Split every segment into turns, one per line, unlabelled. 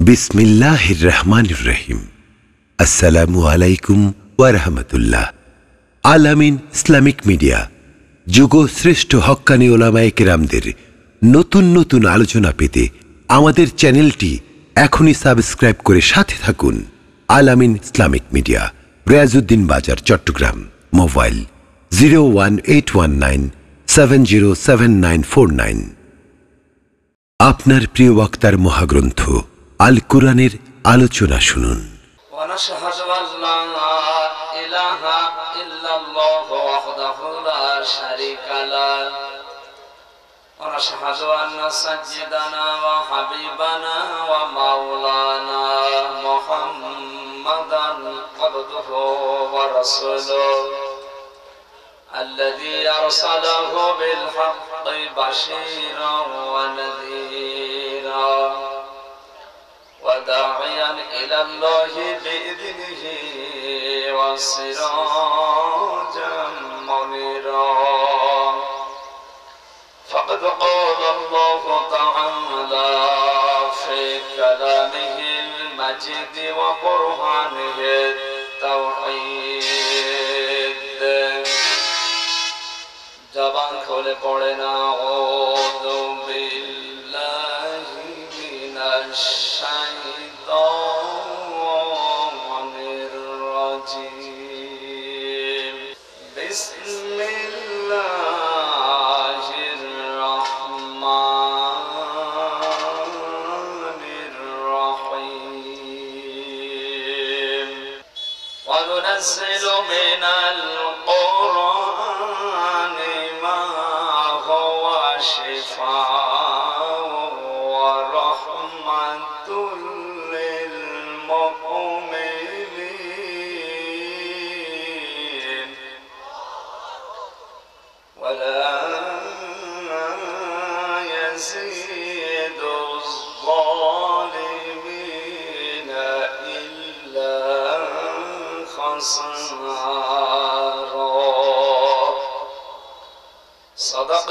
বিসমিল্লাহির রহমানির রহিম আসসালামু আলাইকুম ওয়ারহমতুল্লাহ আলামিন ইসলামিক মিডিয়া, যুগ শ্রেষ্ঠ হক্কানি ওলামায়ে কেরামদের নতুন নতুন আলোচনা পেতে আমাদের চ্যানেলটি এখনই সাবস্ক্রাইব করে সাথে থাকুন। আলামিন Islamic media, Riazuddin Bazar, Chattogram. Mobile zero one eight one nine seven zero seven nine four nine. আপনার প্রিয় বক্তার মহাগ্রন্থ আল কোরআনের আলোচনা শুনুন
الذي أرسله بالحق بشيرا ونذيرا وداعيا إلى الله بإذنه وسراجا منيرا فقد قال الله تعالى في كلامه المجيد وقرآنه التوحيد جبان خل پڑنا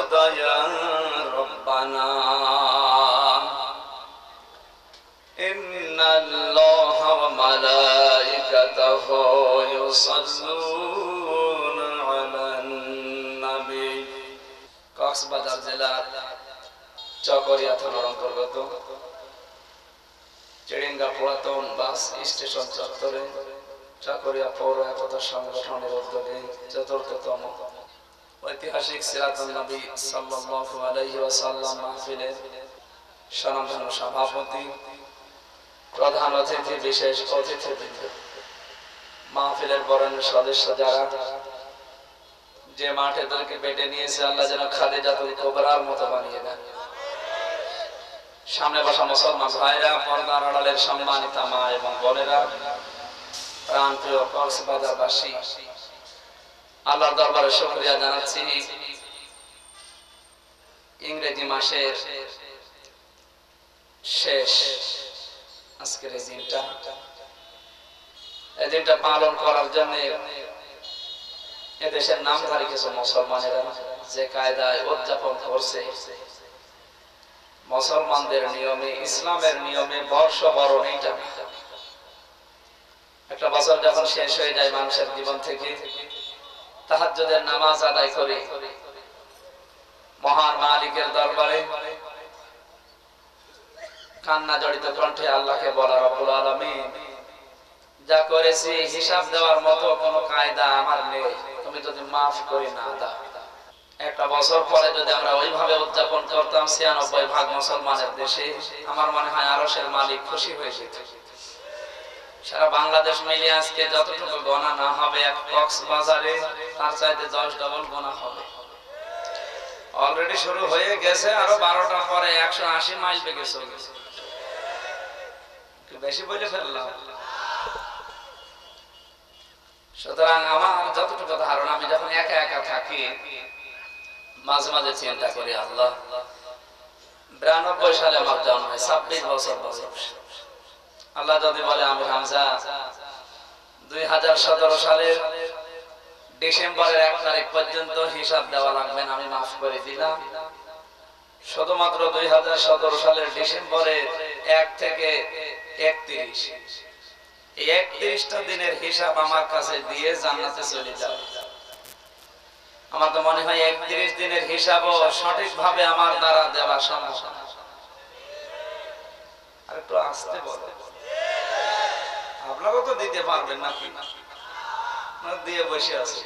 صدقت يا ربنا إن الله وملائكته يصلون على النبي কক্সবাজার জেলার চকরিয়া থানার অন্তর্গত চিড়িঙ্গা পুরাতন বাস স্টেশন চত্বরে চাকরিয়া পৌর একতা সংগঠনের উদ্যোগে চতুর্থতম ঐতিহাসিক সিরাতুল নবী সাল্লাল্লাহু আলাইহি ওয়াসাল্লাম মাহফিলের স্বনামধন্য সভাপতি, প্রধান অতিথি, বিশেষ অতিথিবৃন্দ, মাহফিলের বরণের সদস্য যারা, যে মাঠে তাদেরকে পেটে নিয়েছে, আল্লাহ যেন খাদে জাতুল কোবরার মতো বানিয়ে দেন। সামনে বসা মুসলমান ভাইরা, পর্দার আড়ালের সম্মানিতা মা এবং বোনেরা প্রান্তীয় কক্সবাজারবাসী আল্লাহর দরবারে শুকরিয়া জানাচ্ছি। ইংরেজি মাসের শেষ আজকের এই দিনটা। এই দিনটা পালন করার জন্য এদেশের নামধারী কিছু মুসলমানেরা যে কায়দায় উদযাপন করছে, মুসলমানদের নিয়মে, ইসলামের নিয়মে বর্ষ বরণীটা একটা বছর যখন শেষ হয়ে যায় মানুষের জীবন থেকে তাহাজ্জুদের নামাজ আদায় করে। মহান মালিকের দরবারে কান্না জড়িত কণ্ঠে আল্লাহকে বলা রব্বুল আলামিন, যা করেছি হিসাব দেওয়ার মতো কোনো কায়দা আমার নেই। তুমি যদি মাফ করে না দাও। একটা বছর পরে যদি আমরা ওইভাবে উদযাপন করতাম, ছিয়ানব্বই ভাগ মুসলমানের দেশে, আমার মনে হয় আরও মালিক খুশি হয়ে যেত। সারা বাংলাদেশ মিলিয়ে আজকে যতটুকু গণা না হবে, এক কক্সবাজারে তার চাইতে দশ ডবল গোনা হবে। অলরেডি শুরু হয়ে গেছে, আরও বারোটা পরে একশো আশি মাইল বেগে চলে বেশি বলে ফেললাম। সুতরাং আমার যতটুকু ধারণা, আমি যখন একা একা থাকি, মাঝে মাঝে চিন্তা করি, আল্লাহ, বিরানব্বই সালে আমার জন্ম হয়, ছাব্বিশ বছর বয়স। আল্লাহ যদি বলে আমি হামজা। দুই হাজার সতেরো সালের ডিসেম্বরের এক তারিখ পর্যন্ত হিসাব দেওয়া লাগবে আমি মাফ করে দিলাম। শুধুমাত্র দুই হাজার সতেরো সালের ডিসেম্বরের এক থেকে একত্রিশ। একত্রিশটা দিনের হিসাব আমার কাছে দিয়ে জান্নাতে চলে যাবে আমার তো মনে হয় একত্রিশ দিনের হিসাবও সঠিকভাবে আমার দ্বারা দেওয়া সম্ভব। আর একটু আসতে বলো। আপনারাও তো দিতে পারবেন না, দিয়ে বসে আছে।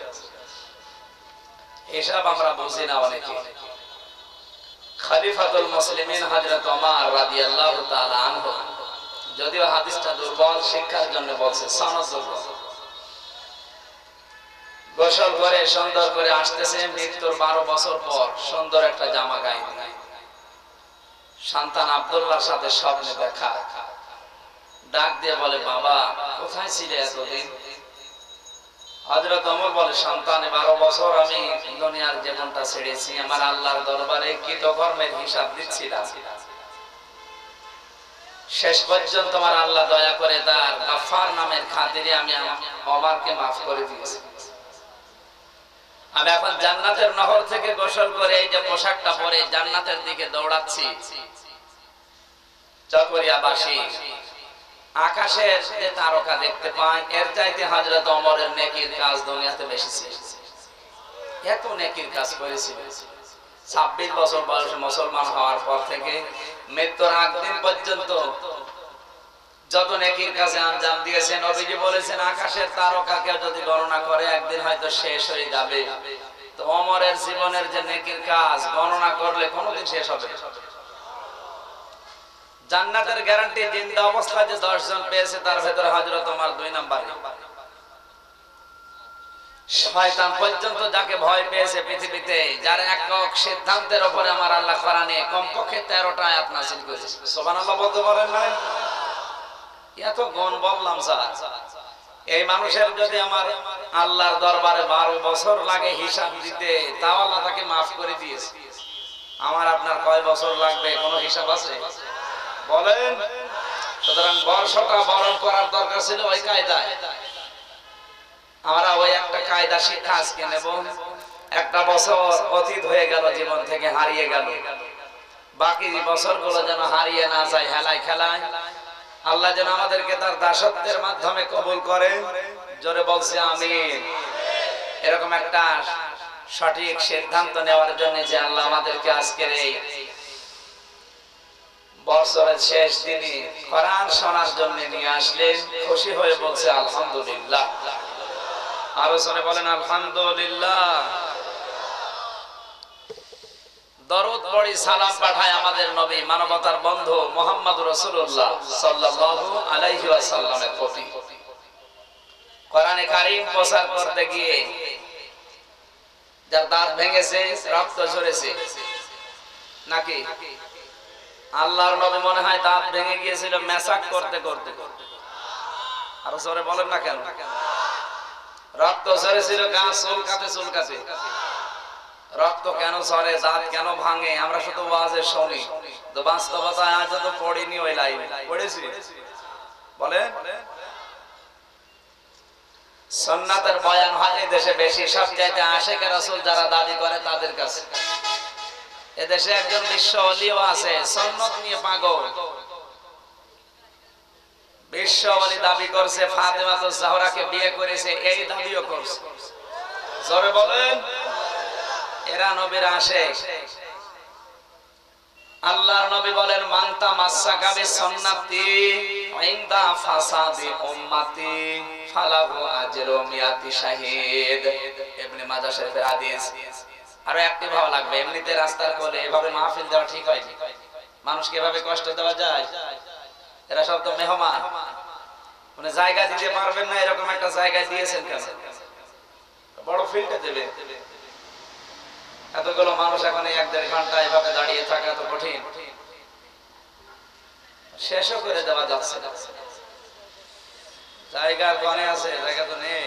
হিসাব আমরা বুঝি না অনেকে। খলিফাতুল মুসলিমিন হযরত ওমর রাদিয়াল্লাহু তাআলা আনহু, যদিও হাদিসটা দুর্বল, শিক্ষার জন্য বলছে, সনদ দুর্বল। গোসল করে, সুন্দর করে আসতেছে, মৃত্যুর বারো বছর পর সুন্দর একটা জামা গায়ে সন্তান আব্দুল্লাহর সাথে স্বপ্নে দেখা। ডাক দিয়ে বলে, বাবা, কোথায় ছিলে এতদিন? হজরত অমর বলে, সন্তান, বারো বছর আমি দুনিয়ার জীবনটা ছেড়েছি। আমার আল্লাহর দরবারে কৃতকর্মের হিসাব দিচ্ছিলাম শেষ পর্যন্ত আমার আল্লাহ দয়া করে তার গাফার নামের খাতিরে আমি অমারকে মাফ করে দিয়েছি। আমি এখন জান্নাতের নহর থেকে গোসল করে এই যে পোশাকটা পরে জান্নাতের দিকে দৌড়াচ্ছি। চকরিয়াবাসী আকাশের যে তারকা দেখতে পাই, এর চাইতে হাজরত অমরের নেকির কাজ দুনিয়াতে বেশি ছিল। এত নেকির কাজ করেছিল। ছাব্বিশ বছর বয়সে মুসলমান হওয়ার পর থেকে মৃত্যুর দিন পর্যন্ত যত নেকির কাজে আঞ্জাম দিয়েছেন, নবীজি বলেছেন, আকাশের তারকা কেউ যদি গণনা করে, একদিন হয়তো শেষ হয়ে যাবে। তো অমরের জীবনের যে নেকির কাজ, গণনা করলে কোনোদিন শেষ হবে। জান্নাতের গ্যারান্টি জিন্দা অবস্থায় যে দশ জন পেয়েছে, তার ভেতরে হজরত আমার দুই নাম্বার। শয়তান পর্যন্ত যাকে ভয় পেয়েছে পৃথিবীতে, যার একক সিদ্ধান্তের উপরে আমার আল্লাহ কোরআনে কমপক্ষে তেরোটা আয়াত নাসিল করেছে। সুবহানাল্লাহ বলতে পারেন না এত গুণ বললাম, স্যার। এই মানুষের যদি আমার আল্লাহর দরবারে বারো বছর লাগে হিসাব দিতে, তাও আল্লাহ তাকে মাফ করে দিয়েছে। আমার আপনার কয় বছর লাগবে? কোনো হিসাব আছে? বলেন, সুতরাং বর্ষটা বরণ করার দরকার ছিল ওই কায়দায়। আমরা ওই একটা কায়দা শিক্ষা আজকে নেব। একটা বছর অতীত হয়ে গেল, জীবন থেকে হারিয়ে গেল। বাকি বছরগুলো যেন হারিয়ে না যায়, হেলায় খেলায়। আল্লাহ যেন আমাদেরকে তার দাসত্বের মাধ্যমে কবুল করে জোরে বলছে আমি এরকম একটা সঠিক সিদ্ধান্ত নেওয়ার জন্য যে আল্লাহ আমাদেরকে আজকের এই বছরের শেষ দিনে কোরআন শোনার জন্য নিয়ে আসলেন খুশি হয়ে বলছে, আলহামদুলিল্লাহ। আরও শুনে বলেন, আলহামদুলিল্লাহ। দরুদ সালাম পাঠায় আমাদের নবী, মানবতার বন্ধু মোহাম্মদ রসুল্লাহ আলাইহি প্রতি। কোরআনে প্রচার করতে গিয়ে যার দাঁত ভেঙেছে, রক্ত ঝরেছে, নাকি? আল্লাহর নবী মনে হয় দাঁত ভেঙে গিয়েছিল মেসাক করতে করতে। আরও জোরে বলেন না কেন? রক্ত ঝরেছিল, গা চুলকাতে চুলকাতে। রক্ত কেন ঝরে, দাঁত কেন ভাঙে, আমরা শুধু ওয়াজে শুনি। তো বাস্তবতায় আজ তো পড়িনি ওই লাইন। পড়েছি? বলে সন্ন্যাতের বয়ান হয় এই দেশে বেশি সব চাইতে আশেখ রাসূল যারা দাবি করে তাদের কাছে। এদেশে একজন বিশ্ব অলিও আছে, সন্ন্যত নিয়ে পাগল। বিশ্ব অলি দাবি করছে, ফাতেমা তো জাহরাকে বিয়ে করেছে, এই দাবিও করছে। জোরে বলেন, এরা নবীর আসে আল্লাহর নবী বলেন, মানতা মাসাকা বি সুন্নতি ইনদা ফাসাদি ফালাহু আজরু মিয়াতি ইবনে মাজাহ শরীফের হাদিস। আরও একটি ভালো লাগবে। এমনিতে রাস্তার কোলে এভাবে মাহফিল দেওয়া ঠিক হয় মানুষকে এভাবে কষ্ট দেওয়া যায়? এরা সব তো মেহমান। মানে জায়গা দিতে পারবেন না, এরকম একটা জায়গা দিয়েছেন কেন? বড় ফিল্ডে দেবে। এতগুলো মানুষ এখন এক দেড় ঘণ্টা এভাবে দাঁড়িয়ে থাকা তো কঠিন। শেষও করে দেওয়া যাচ্ছে। জায়গার কনে আছে, জায়গা তো নেই।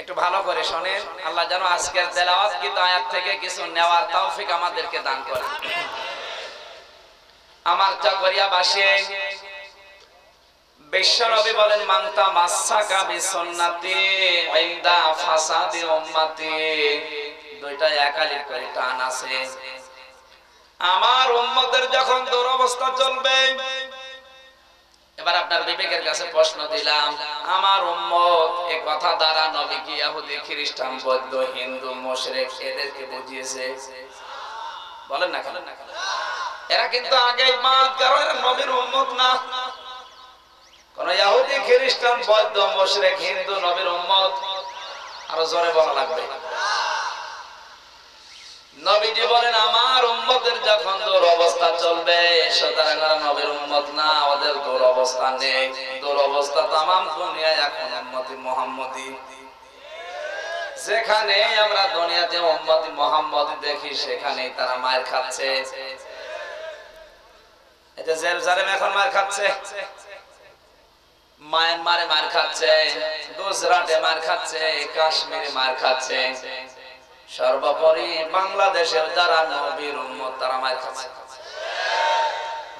একটু ভালো করে শোনেন। আল্লাহ যেন আজকের তেলাওয়াত কি আয়াত থেকে কিছু নেওয়ার তৌফিক আমাদেরকে দান করে। আমার চকরিয়া বাসে বিশ্বনবী বলেন, মান্তা মাসাকা বিসন্নাতি ইনদা ফাসাদি উম্মতি। দুইটা একালিক করে টান আছে। আমার উম্মতের যখন দুরবস্থা চলবে এবার আপনার বিবেকের কাছে প্রশ্ন দিলাম, আমার উম্মত, এ কথা দ্বারা নবী কি ইহুদি, খ্রিস্টান, বৌদ্ধ, হিন্দু, মুশরিক এদেরকে বুঝিয়েছে? বলেন না কেন? এরা কিন্তু আগেই বাদ কারণ নবীর উম্মত না। কোন ইহুদি, খ্রিস্টান, বৌদ্ধ, মুশরিক, হিন্দু নবীর উম্মত আরও জোরে বলা লাগবে। নবীজি বলেন, আমার উম্মতের যখন দূর চলবে সুতরাং নবীর উম্মত না ওদের দূর অবস্থা নেই। দূর অবস্থা দুনিয়ায় এখন উম্মতি মোহাম্মদী। যেখানে আমরা দুনিয়াতে উম্মতি মোহাম্মদী দেখি, সেখানেই তারা মায়ের খাচ্ছে। এটা এখন মার খাচ্ছে। মায়ানমারে মার খাচ্ছে, গুজরাটে মার খাচ্ছে, কাশ্মীরে মার খাচ্ছে। সর্বোপরি বাংলাদেশের যারা নবীর উম্মত, তারা মার খাচ্ছে।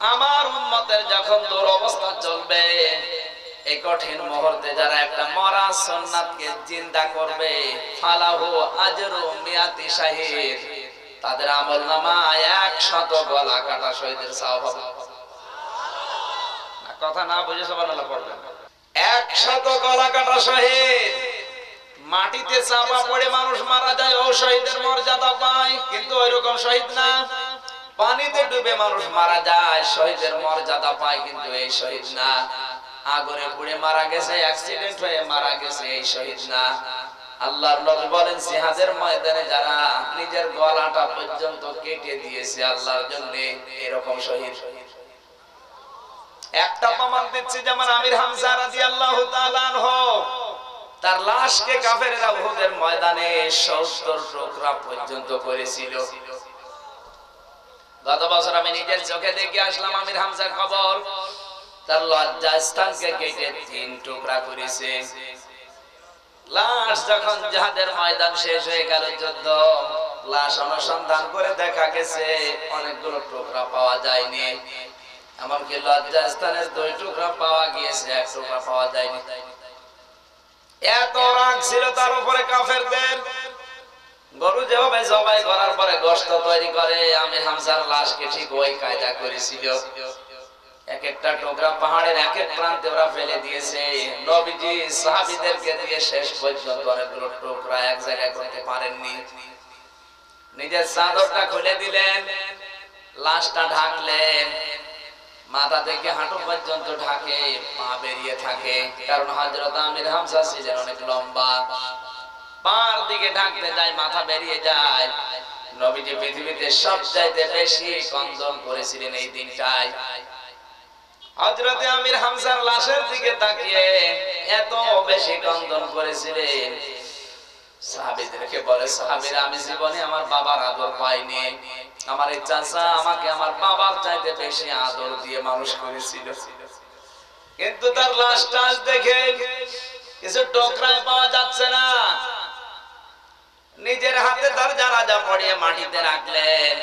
আমার উম্মতের যখন দূর অবস্থা চলবে এই কঠিন মুহূর্তে যারা একটা মরা সুন্নাতকে জিন্দা করবে ফালাহু আজরু মিয়াতি শাহিদ তাদের আমল নামা একশত গলা কাটা শহীদের না, কথা না বুঝে সবার পড়বেন। একশত গলা কাটা শহীদ মাটিতে চাপা পড়ে মানুষ মারা যায় ও শহীদের মর্যাদা পায় কিন্তু ওইরকম শহীদ না। পানিতে ডুবে মানুষ মারা যায়, শহীদের মর্যাদা পায় কিন্তু এই শহীদ না। আগুনে পুড়ে মারা গেছে অ্যাক্সিডেন্ট হয়ে মারা গেছে এই শহীদ না। আল্লাহর নবী বলেন সিহাজের ময়দানে যারা নিজের গলাটা পর্যন্ত কেটে দিয়েছে আল্লাহর জন্য, এরকম শহীদ। একটা প্রমাণ দিচ্ছে, যেমন আমির হামজা রাদিয়াল্লাহু তাআলা আনহু। তার লাশকে কাফেরেরা উহুদের ময়দানে 70 টুকরা পর্যন্ত করেছিল। গত বছর আমি নিজের চোখে দেখে আসলাম আমির হামজার খবর তার লজ্জা স্থানকে কেটে তিন টুকরা করেছে। লাশ যখন যাহাদের ময়দান শেষ হয়ে গেল যুদ্ধ, লাশ অনুসন্ধান করে দেখা গেছে অনেকগুলো টুকরা পাওয়া যায়নি। এমনকি লজ্জা স্থানের দুই টুকরা পাওয়া গিয়েছে, এক টুকরা পাওয়া যায়নি। এত রাগ ছিল তার উপরে কাফেরদের। গরু যেভাবে জবাই করার পরে গোশত তৈরি করে, আমি হামসার লাশকে ঠিক ওই কায়দা করেছিল। এক একটা টোকরা পাহাড়ের এক এক প্রান্তে ওরা ফেলে দিয়েছে। নবীজি সাহাবিদেরকে দিয়ে শেষ পর্যন্ত অনেকগুলো টোকরা এক জায়গায় করতে পারেননি। নিজের চাদরটা খুলে দিলেন, লাশটা ঢাকলেন। মাথা থেকে হাঁটু পর্যন্ত ঢাকে, পা বেরিয়ে থাকে। কারণ হজরত আমির হামসা ছিলেন অনেক লম্বা। পার দিকে ঢাকতে যায়, মাথা বেরিয়ে যায়। নবীজি পৃথিবীতে তাকিয়ে এত বেশি কন্দন করেছিলেন। এই চাইতে দিয়ে মানুষ কিন্তু তার লাশ টাশ দেখে কিছু টোকরায় পাওয়া যাচ্ছে না। নিজের হাতে তার জানাজা পড়িয়ে মাটিতে রাখলেন।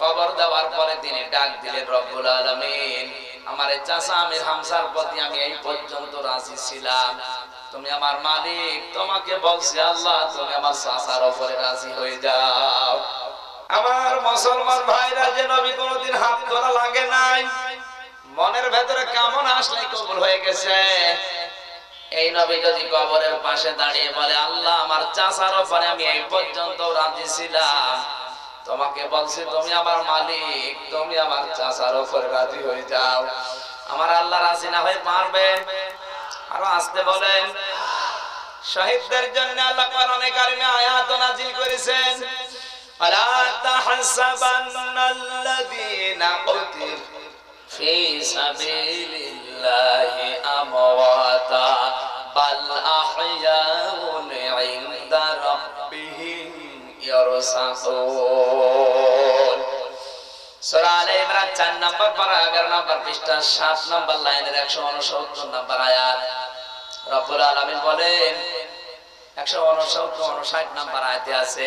খবর দেওয়ার পরে তিনি ডাক দিলেন, রব্বুল আলামিন, আমার চাচা আমির হামসার প্রতি আমি এই পর্যন্ত রাজি ছিলাম। তুমি আমার মালিক, তোমাকে বলছি, আল্লাহ, তুমি আমার চাচার উপরে রাজি হয়ে যাও। আমার মুসলমান ভাইরা, যে নবী কোনোদিন হাত ধরা লাগে নাই। মনের ভেতরে কেমন আসলে কবুল হয়ে গেছে। এই নবী যদি কবরের পাশে দাঁড়িয়ে বলে, আল্লাহ, আমার চাচার উপরে আমি এই পর্যন্ত রাজি ছিলাম। তোমাকে বলছি, তুমি আমার মালিক, তুমি আমার চাচার উপরে রাজি হয়ে যাও। আমার আল্লাহ রাজি না হয়ে পারবে আরও আসতে বলেন। শহীদদের জন্য আল্লাহ কোরআনে কারিমে আয়াত নাজিল করেছেন। আলা তাহসাবান্নাল্লাযীনা কুতিল ফি সাবিলিল্লাহি আমওয়াতা, বাল আহইয়াউন ইনদা রাব্বিহিম ইয়ারসাকুন সূরা আলে ইমরান 4 নম্বর পারা 11 নম্বর পৃষ্ঠা 7 নম্বর লাইনের 169 নম্বর আয়াত। রব্বুল আলামিন বলেন 169 59 নম্বর আয়াতে আছে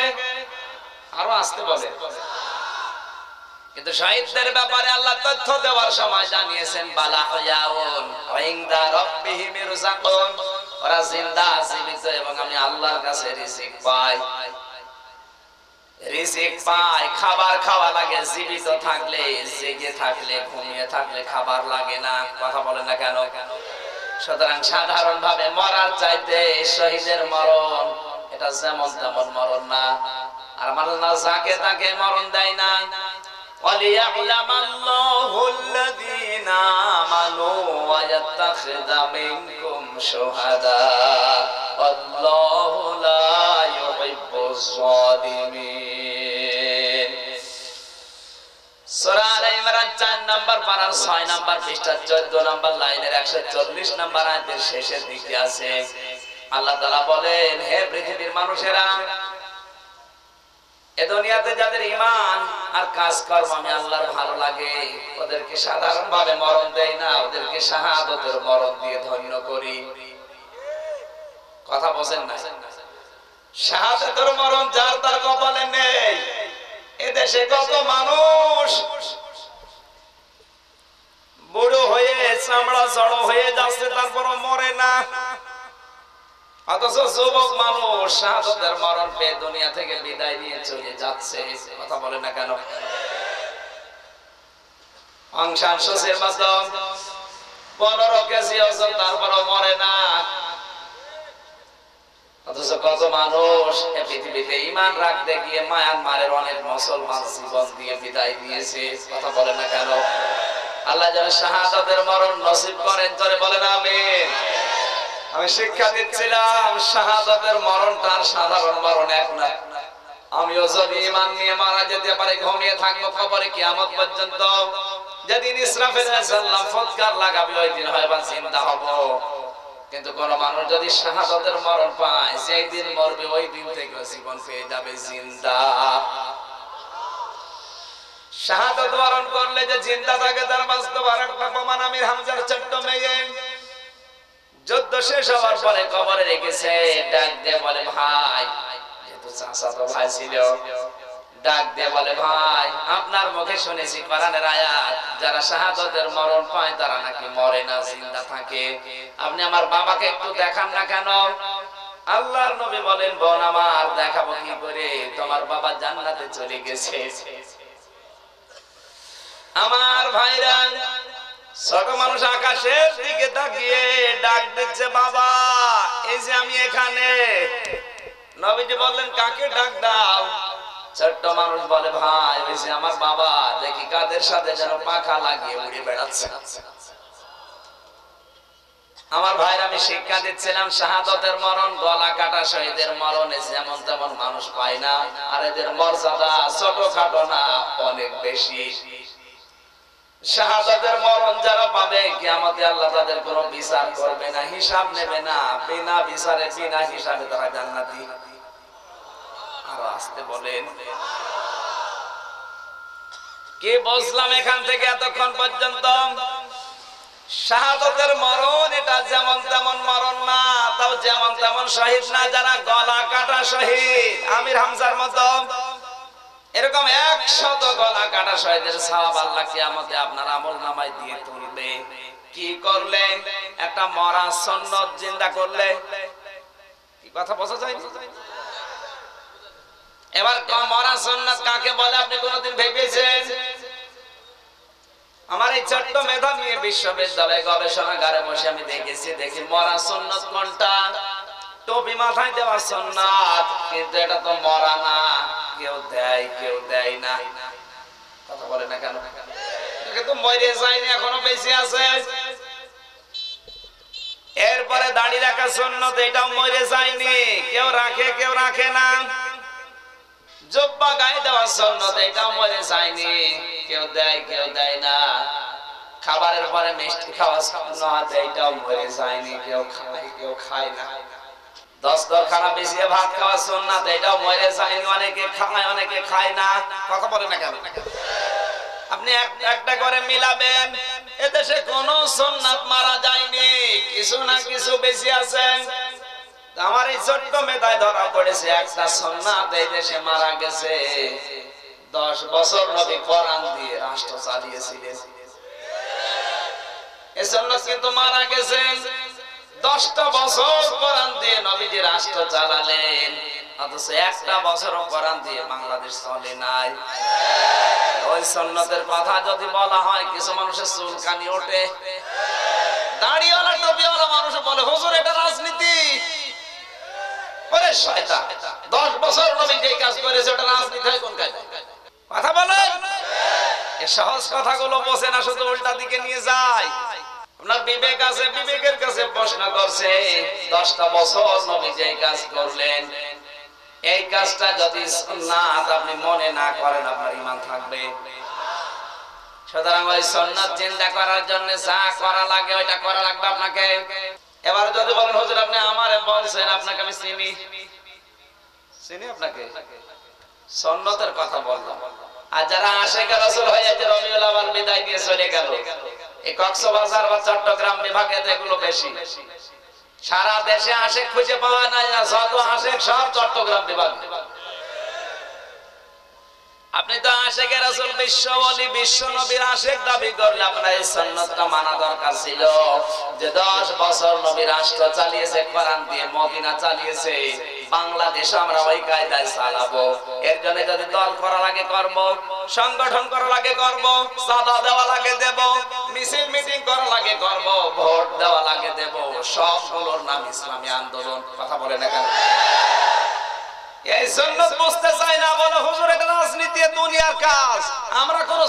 আসতে বলে। কিন্তু শহীদদের ব্যাপারে আল্লাহ তথ্য দেওয়ার সময় জানিয়েছেন, বালা হয়াউন ওরা জিন্দা, জীবিত এবং আমি আল্লাহর কাছে পাই। থাকলে, জেগে থাকলে, ঘুমিয়ে থাকলে খাবার লাগে না। কথা না কেন? সুতরাং সাধারণ ভাবে মরার চাইতে শহীদের মরণ, এটা যেমন তেমন মরণ না। আর মানুষ না যাকে তাকে মরণ দেয় না وليعلم الله الذين آمنوا ويتخذ منكم شهداء والله لا يحب الظالمين সূরা আলে ইমরান 4 নাম্বার পারার 6 নাম্বার পৃষ্ঠা 14 নাম্বার লাইনের 140 নাম্বার আয়াতের শেষের দিকে আছে আল্লাহ তাআলা বলেন হে পৃথিবীর মানুষেরা এ দুনিয়াতে যাদের ইমান আর কাজ কর্ম আমি আল্লাহর ভালো লাগে, ওদেরকে সাধারণ ভাবে মরণ দেই না, ওদেরকে শাহাদতের মরণ দিয়ে ধন্য করি। কথা বলেন না শাহাদতের মরণ যার তার কপালে নেই, এ দেশে কত মানুষ বুড়ো হয়ে চামড়া জড়ো হয়ে যাচ্ছে তারপর মরে না। অথচ যুবক মানুষ শাহাদতের মরণ পেয়ে দুনিয়া থেকে বিদায় নিয়ে চলে যাচ্ছে, কথা বলে না কেন? মায়ানমারের অনেক মুসলমান জীবন দিয়ে বিদায় দিয়েছে কথা বলে না কেন? আল্লাহ যেন শাহাদতের মরণ নসিব করেন তোরে বলেন, আমিন। আমি শিক্ষা দিচ্ছিলাম, শাহাদাতের মরণটা আর সাধারণ মরণ এক না। আমিও যদি ইমান নিয়ে মারা যেতে পারি, ঘুমিয়ে থাকব কবরে কিয়ামত পর্যন্ত। যেদিন ইসরাফিল সাল্লাম ফৎকার লাগাবে, ওই দিন হয় বা জিন্দা হব। কিন্তু কোন মানুষ যদি শাহাদাতের মরণ পায় সেই দিন মরবে, ওই দিন থেকে জীবন পেয়ে যাবে জিন্দা। শাহাদাত বরণ করলে যে জিন্দা থাকে, তার বাস্তব আর একটা প্রমাণ আমির হামজার ছোট্ট মেয়ে। যুদ্ধ শেষ হওয়ার পরে কবরে রেখেছে। ডাক দিয়ে বলে, ভাই, যেহেতু চাষা তো ভাই ছিল, ডাক দিয়ে বলে, ভাই, আপনার মুখে শুনেছি কোরআনের আয়াত, যারা শাহাদতের মরণ পায় তারা নাকি মরে না, জিন্দা থাকে। আপনি আমার বাবাকে একটু দেখান না কেন? আল্লাহর নবী বলেন, বোন আমার, দেখাবো কি করে? তোমার বাবা জান্নাতে চলে গেছে। আমার ভাইরা ছোট মানুষ আকাশের দিকে তাকিয়ে ডাক দিচ্ছে, বাবা, এই যে আমি এখানে। নবীজি বললেন, কাকে ডাক দাও? ছোট্ট মানুষ বলে, ভাই, ওই যে আমার বাবা, দেখি কাদের সাথে যেন পাখা লাগিয়ে উড়ে বেড়াচ্ছে। আমার আমি শিক্ষা দিচ্ছিলাম, শাহাদতের মরণ, গলা কাটা শহীদের মরণে যেমন তেমন মানুষ পায় না। আর এদের মর্যাদা ছোট খাটো না, অনেক বেশি। শাহাদাতের মরণ যারা পাবে, কিয়ামতে আল্লাহ তাদের কোনো বিচার করবে না, হিসাব নেবে না। বিনা বিচারে, বিনা হিসাবে তারা জান্নাতি। আরও আসতে বলেন। কি বুঝলাম এখান থেকে এতক্ষণ পর্যন্ত? শাহাদতের মরণ, এটা যেমন তেমন মরণ না, তাও যেমন তেমন শহীদ না, যারা গলা কাটা শহীদ। আমির হামজার মতো এরকম একশত গলা কাটা শহীদের সাহাব আল্লাহ কিয়ামতে আপনার আমল নামায় দিয়ে তুলবে। কি করলে? একটা মরা সন্ন্যত জিন্দা করলে। কি কথা বোঝা যায় এবার মরা সন্ন্যত কাকে বলে আপনি কোনদিন ভেবেছেন? আমার এই ছোট্ট মেধা নিয়ে বিশ্ববিদ্যালয়ে গবেষণাগারে বসে আমি দেখেছি, দেখি মরা সন্ন্যত কোনটা? টুপি মাথায় দেওয়া সন্ন্যত, কিন্তু এটা তো মরা না। কেউ দেয় কেউ দেয় না। কথা বলে না কেন? কিন্তু মরে যায়নি, এখনও বেঁচে আছে। এরপরে দাড়ি রাখা সুন্নত, এটাও মরে যায়নি। কেউ রাখে কেউ রাখে না। জব্বা গায়ে দেওয়া সুন্নত, এটাও মরে যায়নি। কেউ দেয় কেউ দেয় না। খাবারের পরে মিষ্টি খাওয়া সুন্নত, এটাও মরে যায়নি। কেউ খায় কেউ খায় না। আমার এই ছোট্ট মেধায় ধরা পড়েছে, একটা সুন্নাত এই দেশে মারা গেছে। দশ বছর নবী কোরআন দিয়ে রাষ্ট্র চালিয়েছিলেন। এই সুন্নাত কিন্তু মারা গেছেন। দশটা বছর কোরআন দিয়ে নবীজি রাষ্ট্র চালালেন। অথচ একটা বছরও কোরআন দিয়ে বাংলাদেশ চলে নাই। ওই সন্ন্যতের কথা যদি বলা হয়, কিছু মানুষের চুলকানি ওঠে। দাড়িওয়ালা, টুপিওয়ালা মানুষ বলে, হুজুর, এটা রাজনীতি। বছর নবী যে কাজ করেছে, ওটা রাজনীতি হয় কোন কাজ? কথা সহজ কথাগুলো বোঝে না, শুধু উল্টা দিকে নিয়ে যায়। চিন্তা করার জন্য যা করা লাগে, ওইটা করা লাগবে আপনাকে। এবার যদি বলেন, হুজুর, আপনি আমারে বলছেন, আপনাকে আমি চিনি। চিনি আপনাকে? সন্ন্যতের কথা বললাম। আর যারা আশেখ রসুল হয়ে যে রবিউল আওয়াল বিদায় দিয়ে চলে গেল এই কক্সবাজার বা চট্টগ্রাম বিভাগে এগুলো বেশি। সারা দেশে আসে খুঁজে পাওয়া নাই যত আসে সব চট্টগ্রাম বিভাগ। আপনি তো আশেখ রাসূল বিশ্ব বলি বিশ্ব নবীর আশেখ দাবি করলে আপনার এই সুন্নতটা মানা দরকার ছিল। যে 10 বছর নবী রাষ্ট্র চালিয়েছে, কোরআন দিয়ে মদিনা চালিয়েছে, বাংলাদেশ আমরা ওই কায়দায় চালাবো। এর জন্য যদি দল করা লাগে করব, সংগঠন করা লাগে করব সাদা দেওয়া লাগে দেব, মিছিল, মিটিং করা লাগে করব, ভোট দেওয়া লাগে দেব, সবগুলোর নাম ইসলামী আন্দোলন। কথা বলে না কেন এই সুন্নত বুঝতে চাই না রাজনীতি দুনিয়ার কাজ। আমরা কোনো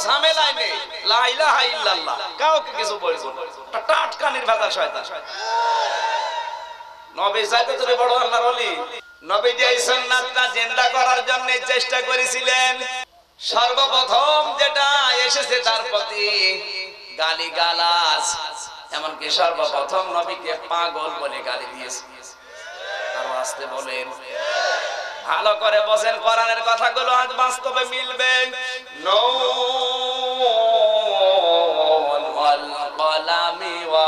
নেই। ইল্লাল্লাহ। কাউকে কিছু টাটকা নির্বাচন শয়তান। নবী তুমি বড় আল্লাহর নবী যে এই সুন্নাতটা জিন্দা করার জন্য চেষ্টা করেছিলেন, সর্বপ্রথম যেটা এসেছে তার প্রতি গালি গালাজ এমনকি সর্বপ্রথম নবীকে পাগল বলে গালি দিয়েছে। আরও আসতে বলেন। ভালো করে বসেন কোরআনের কথাগুলো, আজ বাস্তবে মিলবে। ওয়াল কলামি ওয়া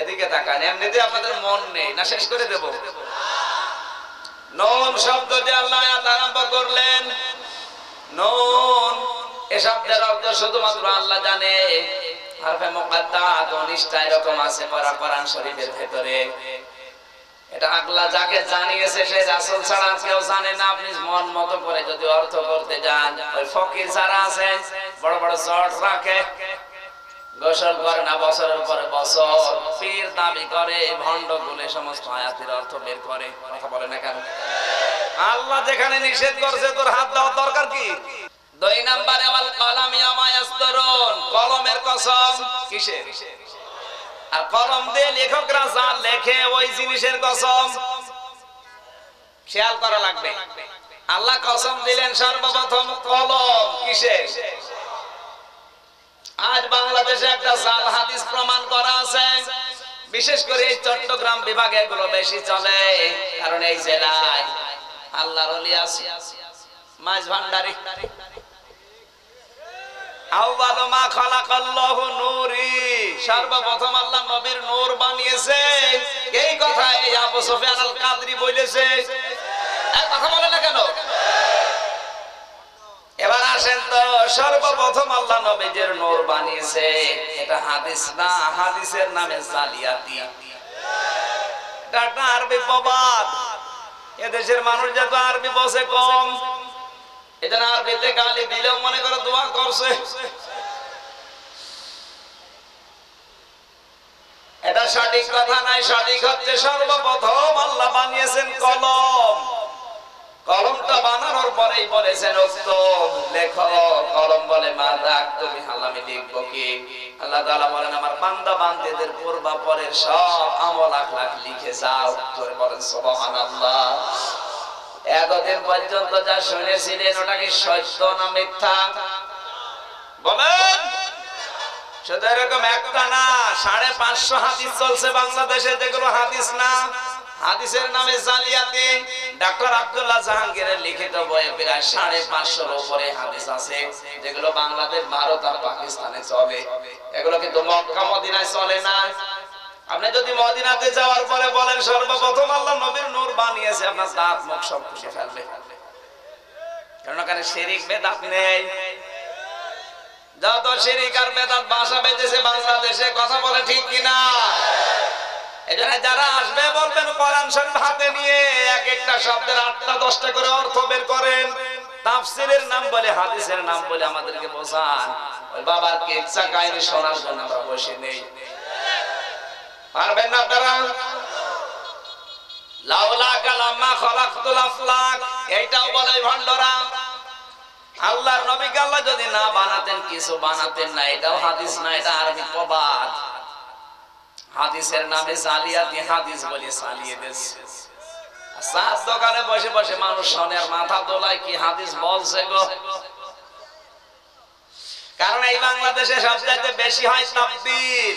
এদিকে তাকান এমনিতে আপনাদের মন নেই, না শেষ করে দেব? নুন শব্দ দিয়ে আল্লাহ আয়াত আরম্ভ করলেন। নুন এ শব্দের অর্থ শুধুমাত্র আল্লাহ জানে। গোসল করে না, বছরের পরে বছর। পীর দাবি করে, ভণ্ড গুলে সমস্ত আয়াতের অর্থ বের করে। কথা বলে না কেন? আল্লাহ যেখানে নিষেধ করছে, তোর হাত দেওয়ার দরকার কি? দুই নাম্বারে আল কলামি আমায়াস্তরুন কলমের কসম কিসের? আর কলম দিয়ে লেখকরা যা লেখে ওই জিনিসের কসম। খেয়াল করা লাগবে। আল্লাহ কসম দিলেন সর্বপ্রথম কলম কিসের? আজ বাংলাদেশে একটা জাল হাদিস প্রমাণ করা আছে। বিশেষ করে এই চট্টগ্রাম বিভাগে এগুলো বেশি চলে, কারণ এই জেলায় আল্লাহর ওলি আছে। মাছ ভান্ডারি। সর্বপ্রথম আল্লাহ বানিয়েছে। এবার আসেন তো, সর্বপ্রথম আল্লাহ নবীজের নূর বানিয়েছে। এটা হাদিস না, হাদিসের নামে জালিয়াতি। এটা আরবি প্রবাদ। এদেশের মানুষ যত আরবি বসে কম সর্বপ্রথম আল্লাহ বানিয়েছেন কলম। কলমটা বানানোর পরেই বলেছেন উক্তম লেখো কলম বলে, মা রাখ তুমি আমি লিখব কি? আল্লাহ তাআলা বলেন, আমার বান্দা বান্দিদের পূর্বা পরের সব আমল আখলাক লিখে যাও। এতদিন পর্যন্ত যা শুনেছিলেন, ওটা কি সত্য না মিথ্যা? বলেন। শুধু এরকম একটা না, সাড়ে পাঁচশো চলছে বাংলাদেশে, যেগুলো না। হাদিসের নামে জালিয়াতি। ডাক্তার আব্দুল্লাহ জাহাঙ্গীরের লিখিত বইয়ে প্রায় সাড়ে পাঁচশোর উপরে হাদিস আছে, যেগুলো বাংলাদেশ, ভারত আর পাকিস্তানে চলে। এগুলো কিন্তু মক্কা, মদিনায় চলে না। আপনি যদি মদিনাতে যাওয়ার পরে বলেন, সর্বপ্রথম আল্লাহ নবীর নূর বানিয়েছে, আপনার দাঁত মুখ সব খুশি ফেলবে। কারণ ওখানে বেদাত নেই। যত আর বেদাত বাসা বেঁধেছে বাংলাদেশে, কথা বলে ঠিক কিনা? যারা আসবে বলবেন, কোরআন শরীফ হাতে নিয়ে এক একটা শব্দের আটটা দশটা করে অর্থ বের করেন। তাফসিরের নাম বলে, হাদিসের নাম বলে আমাদেরকে বোঝান। ওই বাবার কেচ্ছা কাহিনী শোনার জন্য আমরা বসে নেই। পারবেন আপনারা লাউলা কালাম্মা খলাকতুল আফলাক, এইটাও বলে ভণ্ডরা। আল্লাহর যদি না বানাতেন, কিছু বানাতেন না, এটাও হাদিস না, এটা আরবি প্রবাদ। হাদিসের নামে হাদিস বলে দোকানে বসে বসে মানুষ শোনে, আর মাথা দোলায়, কি হাদিস বলছে গো? কারণ এই বাংলাদেশে সবচাইতে বেশি হয় তাবদিল।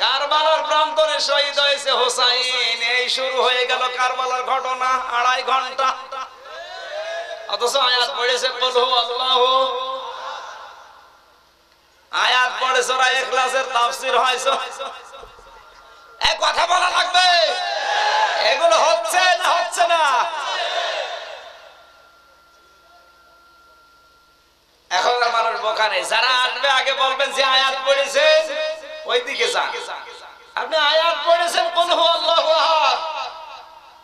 কারবালার প্রান্তরে শহীদ হয়েছে হোসাইন। এই শুরু হয়ে গেল কারবালার ঘটনা, আড়াই ঘণ্টা। অথচ আয়াত পড়েছে, কলহু আল্লাহ। আয়াত পড়েছে ওরা এখলাসের তাফসীর হয়েছে এক কথা বলা লাগবে? এগুলো হচ্ছে না হচ্ছে না? এখনকার মানুষ বোকা নেই। যারা আসবে আগে বলবেন যে আয়াত পড়েছে ওই দিকে যান। আপনি আয়াত পড়েছেন কোন আল্লাহ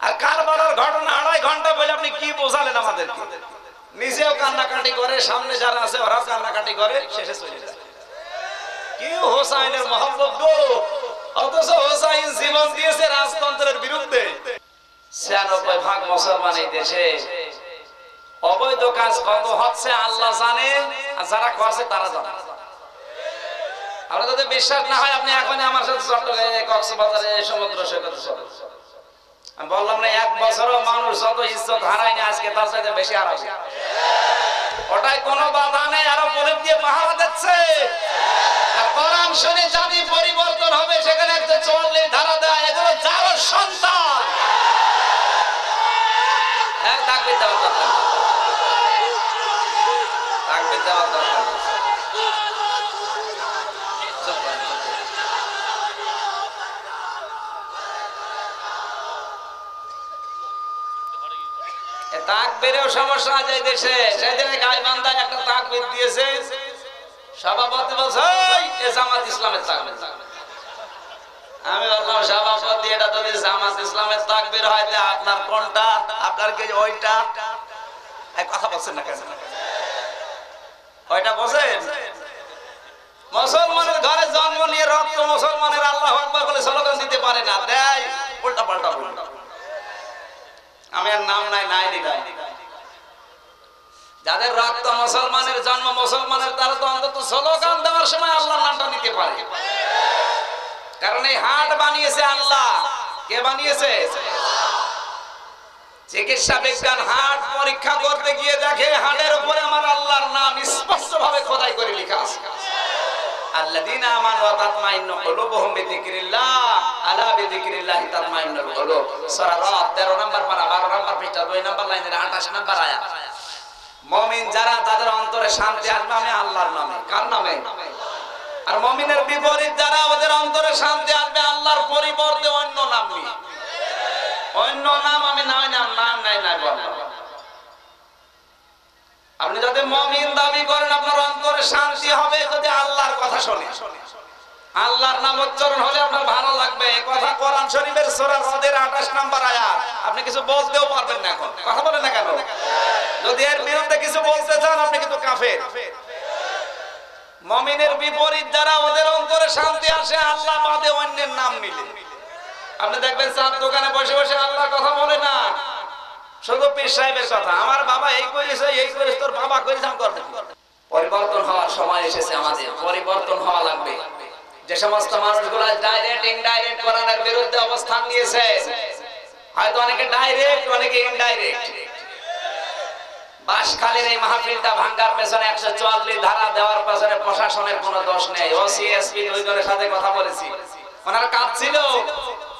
আর কারবালার ঘটনা আড়াই ঘণ্টা বলে আপনি কি বোঝালেন আমাদের নিজেও কান্নাকাটি করে, সামনে যারা আছে ওরাও কান্নাকাটি করে, শেষে চলে যায়। হোসাইনের অথচ হোসাইন জীবন দিয়েছে রাজতন্ত্রের বিরুদ্ধে। ছিয়ানব্বই ভাগ মুসলমান এই দেশে। অবৈধ কাজ কত হচ্ছে, আল্লাহ জানে, আর যারা করছে তারা জানে। আমরা যদি বিশ্বাস না হয়, আপনি এখন আমার সাথে চট্টগ্রামে কক্সবাজারে সমুদ্র সৈকত চলে আমি বললাম না, এক বছরও মানুষ যত ইজ্জত হারায়নি আজকে তার সাথে বেশি হারাবে। ওটাই কোনো বাধা নেই, আরও বলে দিয়ে পাহারা দিচ্ছে। কোরআন শুনে জাতি পরিবর্তন হবে, সেখানে একটা চল্লিশ ধারা দেয় এগুলো যারও সন্তান। হ্যাঁ তাকবির দেওয়ার দরকার। তাকবির দেওয়ার দরকার তাকবীরেও সমস্যা আছে দেশে। সেদিনে গাইবান্ধায় একটা তাকবীর দিয়েছে। সভাপতি বলছে "এই, এ জামাত ইসলামের আমি বললাম সভাপতি এটা যদি জামাত ইসলামের আপনার কোনটা? আপনার কি ওইটা? কথা বলছেন না কেন? ওইটা মুসলমানের ঘরে জন্ম নিয়ে রক্ত মুসলমানের আল্লাহ আকবার বলে স্লোগান দিতে পারে না। দেয় উল্টা পাল্টা উল্টা আমি আর নাম নাই নাই দিলাম যাদের রক্ত মুসলমানের জন্ম, মুসলমানের তারা তো অন্তত স্লোগান দেওয়ার সময় আল্লাহর নামটা নিতে পারে। কারণ এই হাট বানিয়েছে আল্লাহ। কে বানিয়েছে? চিকিৎসা বিজ্ঞান হাট পরীক্ষা করতে গিয়ে দেখে হাটের উপরে আমার আল্লাহর নাম স্পষ্ট ভাবে খোদাই করে লেখা আছে। আল্লাযীনা আমানু ওয়া তাতমাইন্নু কুলুবুহুম বিযিকরিল্লাহ, আলা বিযিকরিল্লাহি তাতমাইন্নুল কুলুব। সূরা রাদ 13 নম্বর পারা 12 নম্বর পৃষ্ঠা 2 নম্বর লাইনের 28 নম্বর আয়াত মুমিন যারা, তাদের অন্তরে শান্তি আসবে আমি আল্লাহর নামে। কার নামে? আর মমিনের বিপরীত যারা, ওদের অন্তরে শান্তি আসবে আল্লাহর পরিবর্তে অন্য নাম নিয়ে। অন্য নাম আমি নাই নাম নাম নাই নাই বললাম। আপনি যদি মমিন দাবি করেন, আপনার অন্তরে শান্তি হবে যদি আল্লাহর কথা শোনে। আল্লাহর নাম উচ্চারণ হলে আপনার ভালো লাগবে। কথা কোরআন শরীফের সূরা রদের 28 নাম্বার আয়াত। আপনি কিছু বলতেও পারবেন না এখন। কথা বলেন না কেন? যদি এর বিরুদ্ধে কিছু বলতে চান, আপনি কিন্তু কাফের। মমিনের বিপরীত যারা, ওদের অন্তরে শান্তি আসে, আল্লাহ বাদে অন্যের নাম নিলে। আপনি দেখবেন চার দোকানে বসে বসে আল্লাহর কথা বলে না। পরিবর্তন হওয়ার সময় এসেছে আমাদের। পরিবর্তন হওয়া লাগবে। যে সমস্ত মানুষগুলো ডাইরেক্ট ইনডাইরেক্ট বিরুদ্ধে অবস্থান নিয়েছে হয়তো অনেকে ডাইরেক্ট অনেকে ইনডাইরেক্ট বাসখালীর এই মাহফিলটা ভাঙ্গার পেছনে একশো চুয়াল্লিশ ধারা দেওয়ার পেছনে প্রশাসনের কোনো দোষ নেই। ওসি এসপি দুইজনের সাথে কথা বলেছি। ওনার কাজ ছিল বলছে,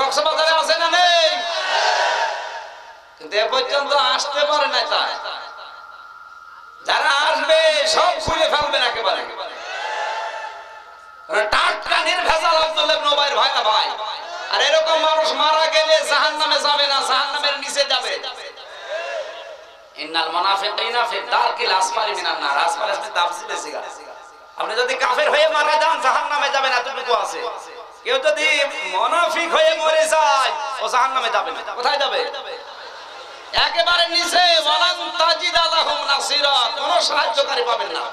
কক্সবাজারে আছে না নেই? কিন্তু এ পর্যন্ত আসতে পারে না তাই। যারা আসবে, সব খুলে ফেলবেন একেবারে। মানুষ মারা গেলে যাবে না নিচে যাবে। ইন্নাল মুনাফিকিনা আপনি যদি কাফের হয়ে মারা যান, জাহান্নামে যাবেন, এতটুকু আছে। কেউ যদি মুনাফিক হয়ে মরে যায়, ও জাহান্নামে যাবে না। কোথায় যাবে? একেবারে নিচে কোনো সাহায্যকারী পাবেন না।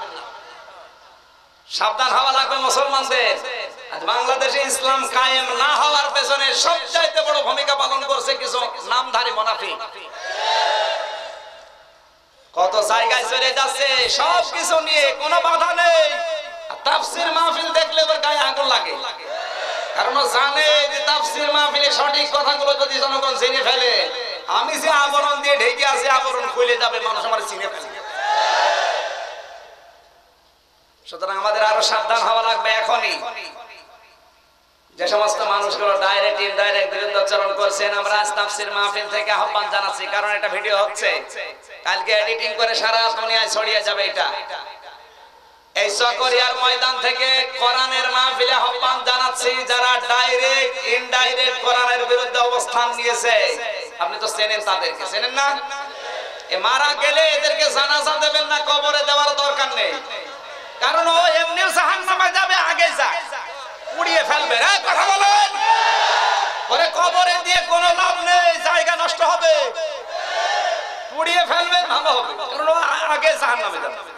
সাবধান হওয়া লাগবে মুসলমানদের। বাংলাদেশে ইসলাম কায়েম না হওয়ার পেছনে সবচাইতে বড় ভূমিকা পালন করছে কিছু নামধারী মুনাফিক। কত জায়গায় চলে যাচ্ছে সব কিছু নিয়ে কোনো বাধা নেই। তাফসীর মাহফিল দেখলে ওর গায়ে আগুন লাগে। কারণ জানে যে তাফসীর মাহফিলে সঠিক কথাগুলো যদি জনগণ জেনে ফেলে, আমি যে আবরণ দিয়ে ঢেকে আছি আবরণ খুলে যাবে, মানুষ আমার চিনে ফেলে সুতরাং আমাদের আরও সাবধান হওয়া লাগবে এখনই। যে সমস্ত মানুষগুলো ডাইরেক্ট ইনডাইরেক্ট বিরুদ্ধাচরণ করছেন, আমরা তাফসীর মাহফিল থেকে আহ্বান জানাচ্ছি, কারণ এটা ভিডিও হচ্ছে। কালকে এডিটিং করে সারা দুনিয়ায় ছড়িয়ে যাবে এটা। এই সকরিয়ার ময়দান থেকে কোরআনের মাহফিলে আহ্বান জানাচ্ছি, যারা ডাইরেক্ট ইনডাইরেক্ট কোরআনের বিরুদ্ধে অবস্থান নিয়েছে। আপনি তো চেনেন তাদেরকে, চেনেন না? এ মারা গেলে এদেরকে জানাজা দেবেন না, কবরে দেওয়ার দরকার নেই। কারণ ও এমনি জাহান্নামে যাবে, আগে যায় পুড়িয়ে ফেলবে। হ্যাঁ কথা বলেন। পরে কবরে দিয়ে কোনো লাভ নেই, জায়গা নষ্ট হবে। পুড়িয়ে ফেলবে, ভালো হবে। কারণ ও আগে জাহান্নামে যাবে।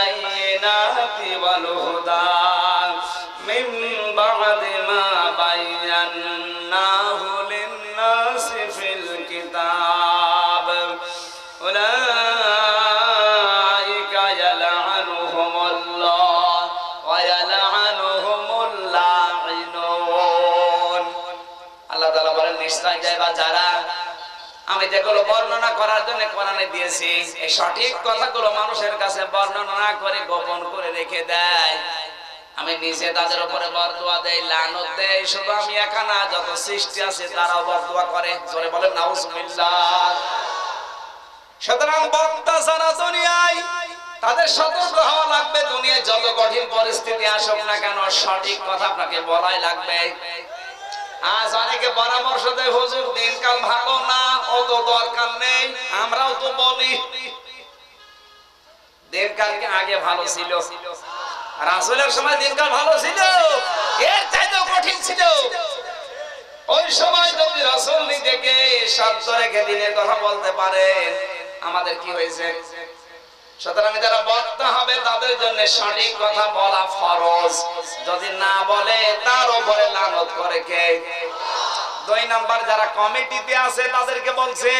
ওয়াল হুদা। যেগুলো বর্ণনা করার জন্য কোরআনে দিয়েছি। এই সঠিক কথাগুলো মানুষের কাছে বর্ণনা না করে গোপন করে রেখে দেয়। আমি নিজে তাদের উপরে বরদোয়া দেই, লানত দেই, শুধু আমি একা না, যত সৃষ্টি আছে তারাও বরদোয়া করে। জোরে বলেন, নাউজুবিল্লাহ। সুতরাং বক্তা সারা দুনিয়ায় তাদের সতর্ক হওয়া লাগবে, দুনিয়ায় যত কঠিন পরিস্থিতি আসুক না কেন, সঠিক কথা আপনাকে বলাই লাগবে। আজ অনেকে পরামর্শ দেয়, হুজুর, দিনকাল ভালো না? অত দরকার নেই, আমরাও তো বলি। দিনকালকে আগে ভালো ছিল? রাসুলের সময় দিনকাল ভালো ছিল? এর চাইতেও কঠিন ছিল। ওই সময় যদি রাসুল নিজেকে শব্দ রেখে দিনের কথা বলতে পারেন, আমাদের কি হয়েছে? সুতরাং যারা বক্তা হবে, তাদের জন্য সঠিক কথা বলা ফরজ। যদি না বলে, তার উপরে লানত করে কে? দুই নাম্বার, যারা কমিটিতে আছে, তাদেরকে বলছে,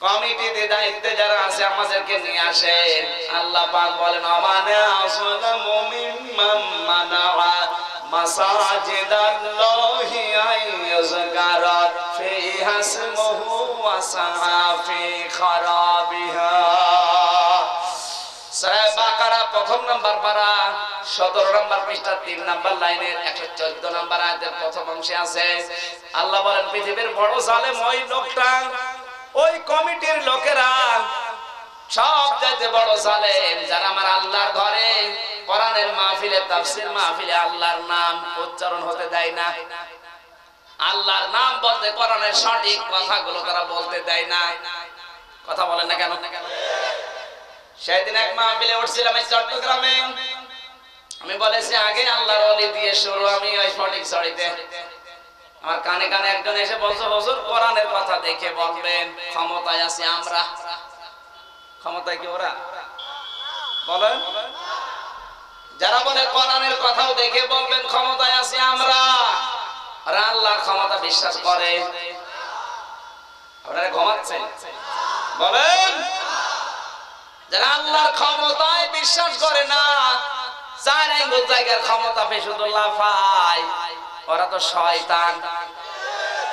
কমিটিতে দায়িত্বে যারা আছে, আমাদেরকে নিয়ে আসেন। আল্লাহ পাক বলেন আমানে আসলা মুমিন মাম্মানা মাসাজিদ আল্লাহি আইয়াজকারা ফিহা ইসমুহু ওয়া সাফি খারাবিহা। প্রথম নাম্বার পারা 17 নাম্বার পৃষ্ঠা 3 নাম্বার লাইনের 114 নাম্বার আয়াতের প্রথম অংশে আছে। আল্লাহ বলেন, পৃথিবীর বড় জালেম ওই লোকটা, ওই কমিটির লোকেরা সব চাইতে বড় জালেম, যারা আমার আল্লাহর ঘরে কোরআনের মাহফিলে, তাফসির মাহফিলে আল্লাহর নাম উচ্চারণ হতে দেয় না। আল্লাহর নাম বলতে কোরআনের সঠিক কথাগুলো তারা বলতে দেয় না। কথা বলেন না কেন? সেদিন এক মাহফিলে উঠছিলাম এই চট্টগ্রামে। আমি বলেছি, আগে আল্লাহর অলি দিয়ে শুরু, আমি ওই সঠিক সরিতে আমার কানে কানে একজন এসে বলছে, হুজুর, কোরআনের কথা দেখে বলবেন, ক্ষমতায় আছি আমরা। ক্ষমতায় কি ওরা? বলেন। যারা বলে কোরআনের কথাও দেখে বলবেন, ক্ষমতায় আছি আমরা। আর আল্লাহর ক্ষমতা বিশ্বাস করে। আপনারা ঘুমাচ্ছেন বলেন। যারা আল্লাহর ক্ষমতায় বিশ্বাস করে না চার আঙ্গুল জায়গার ক্ষমতা পায় ওরা তো শয়তান।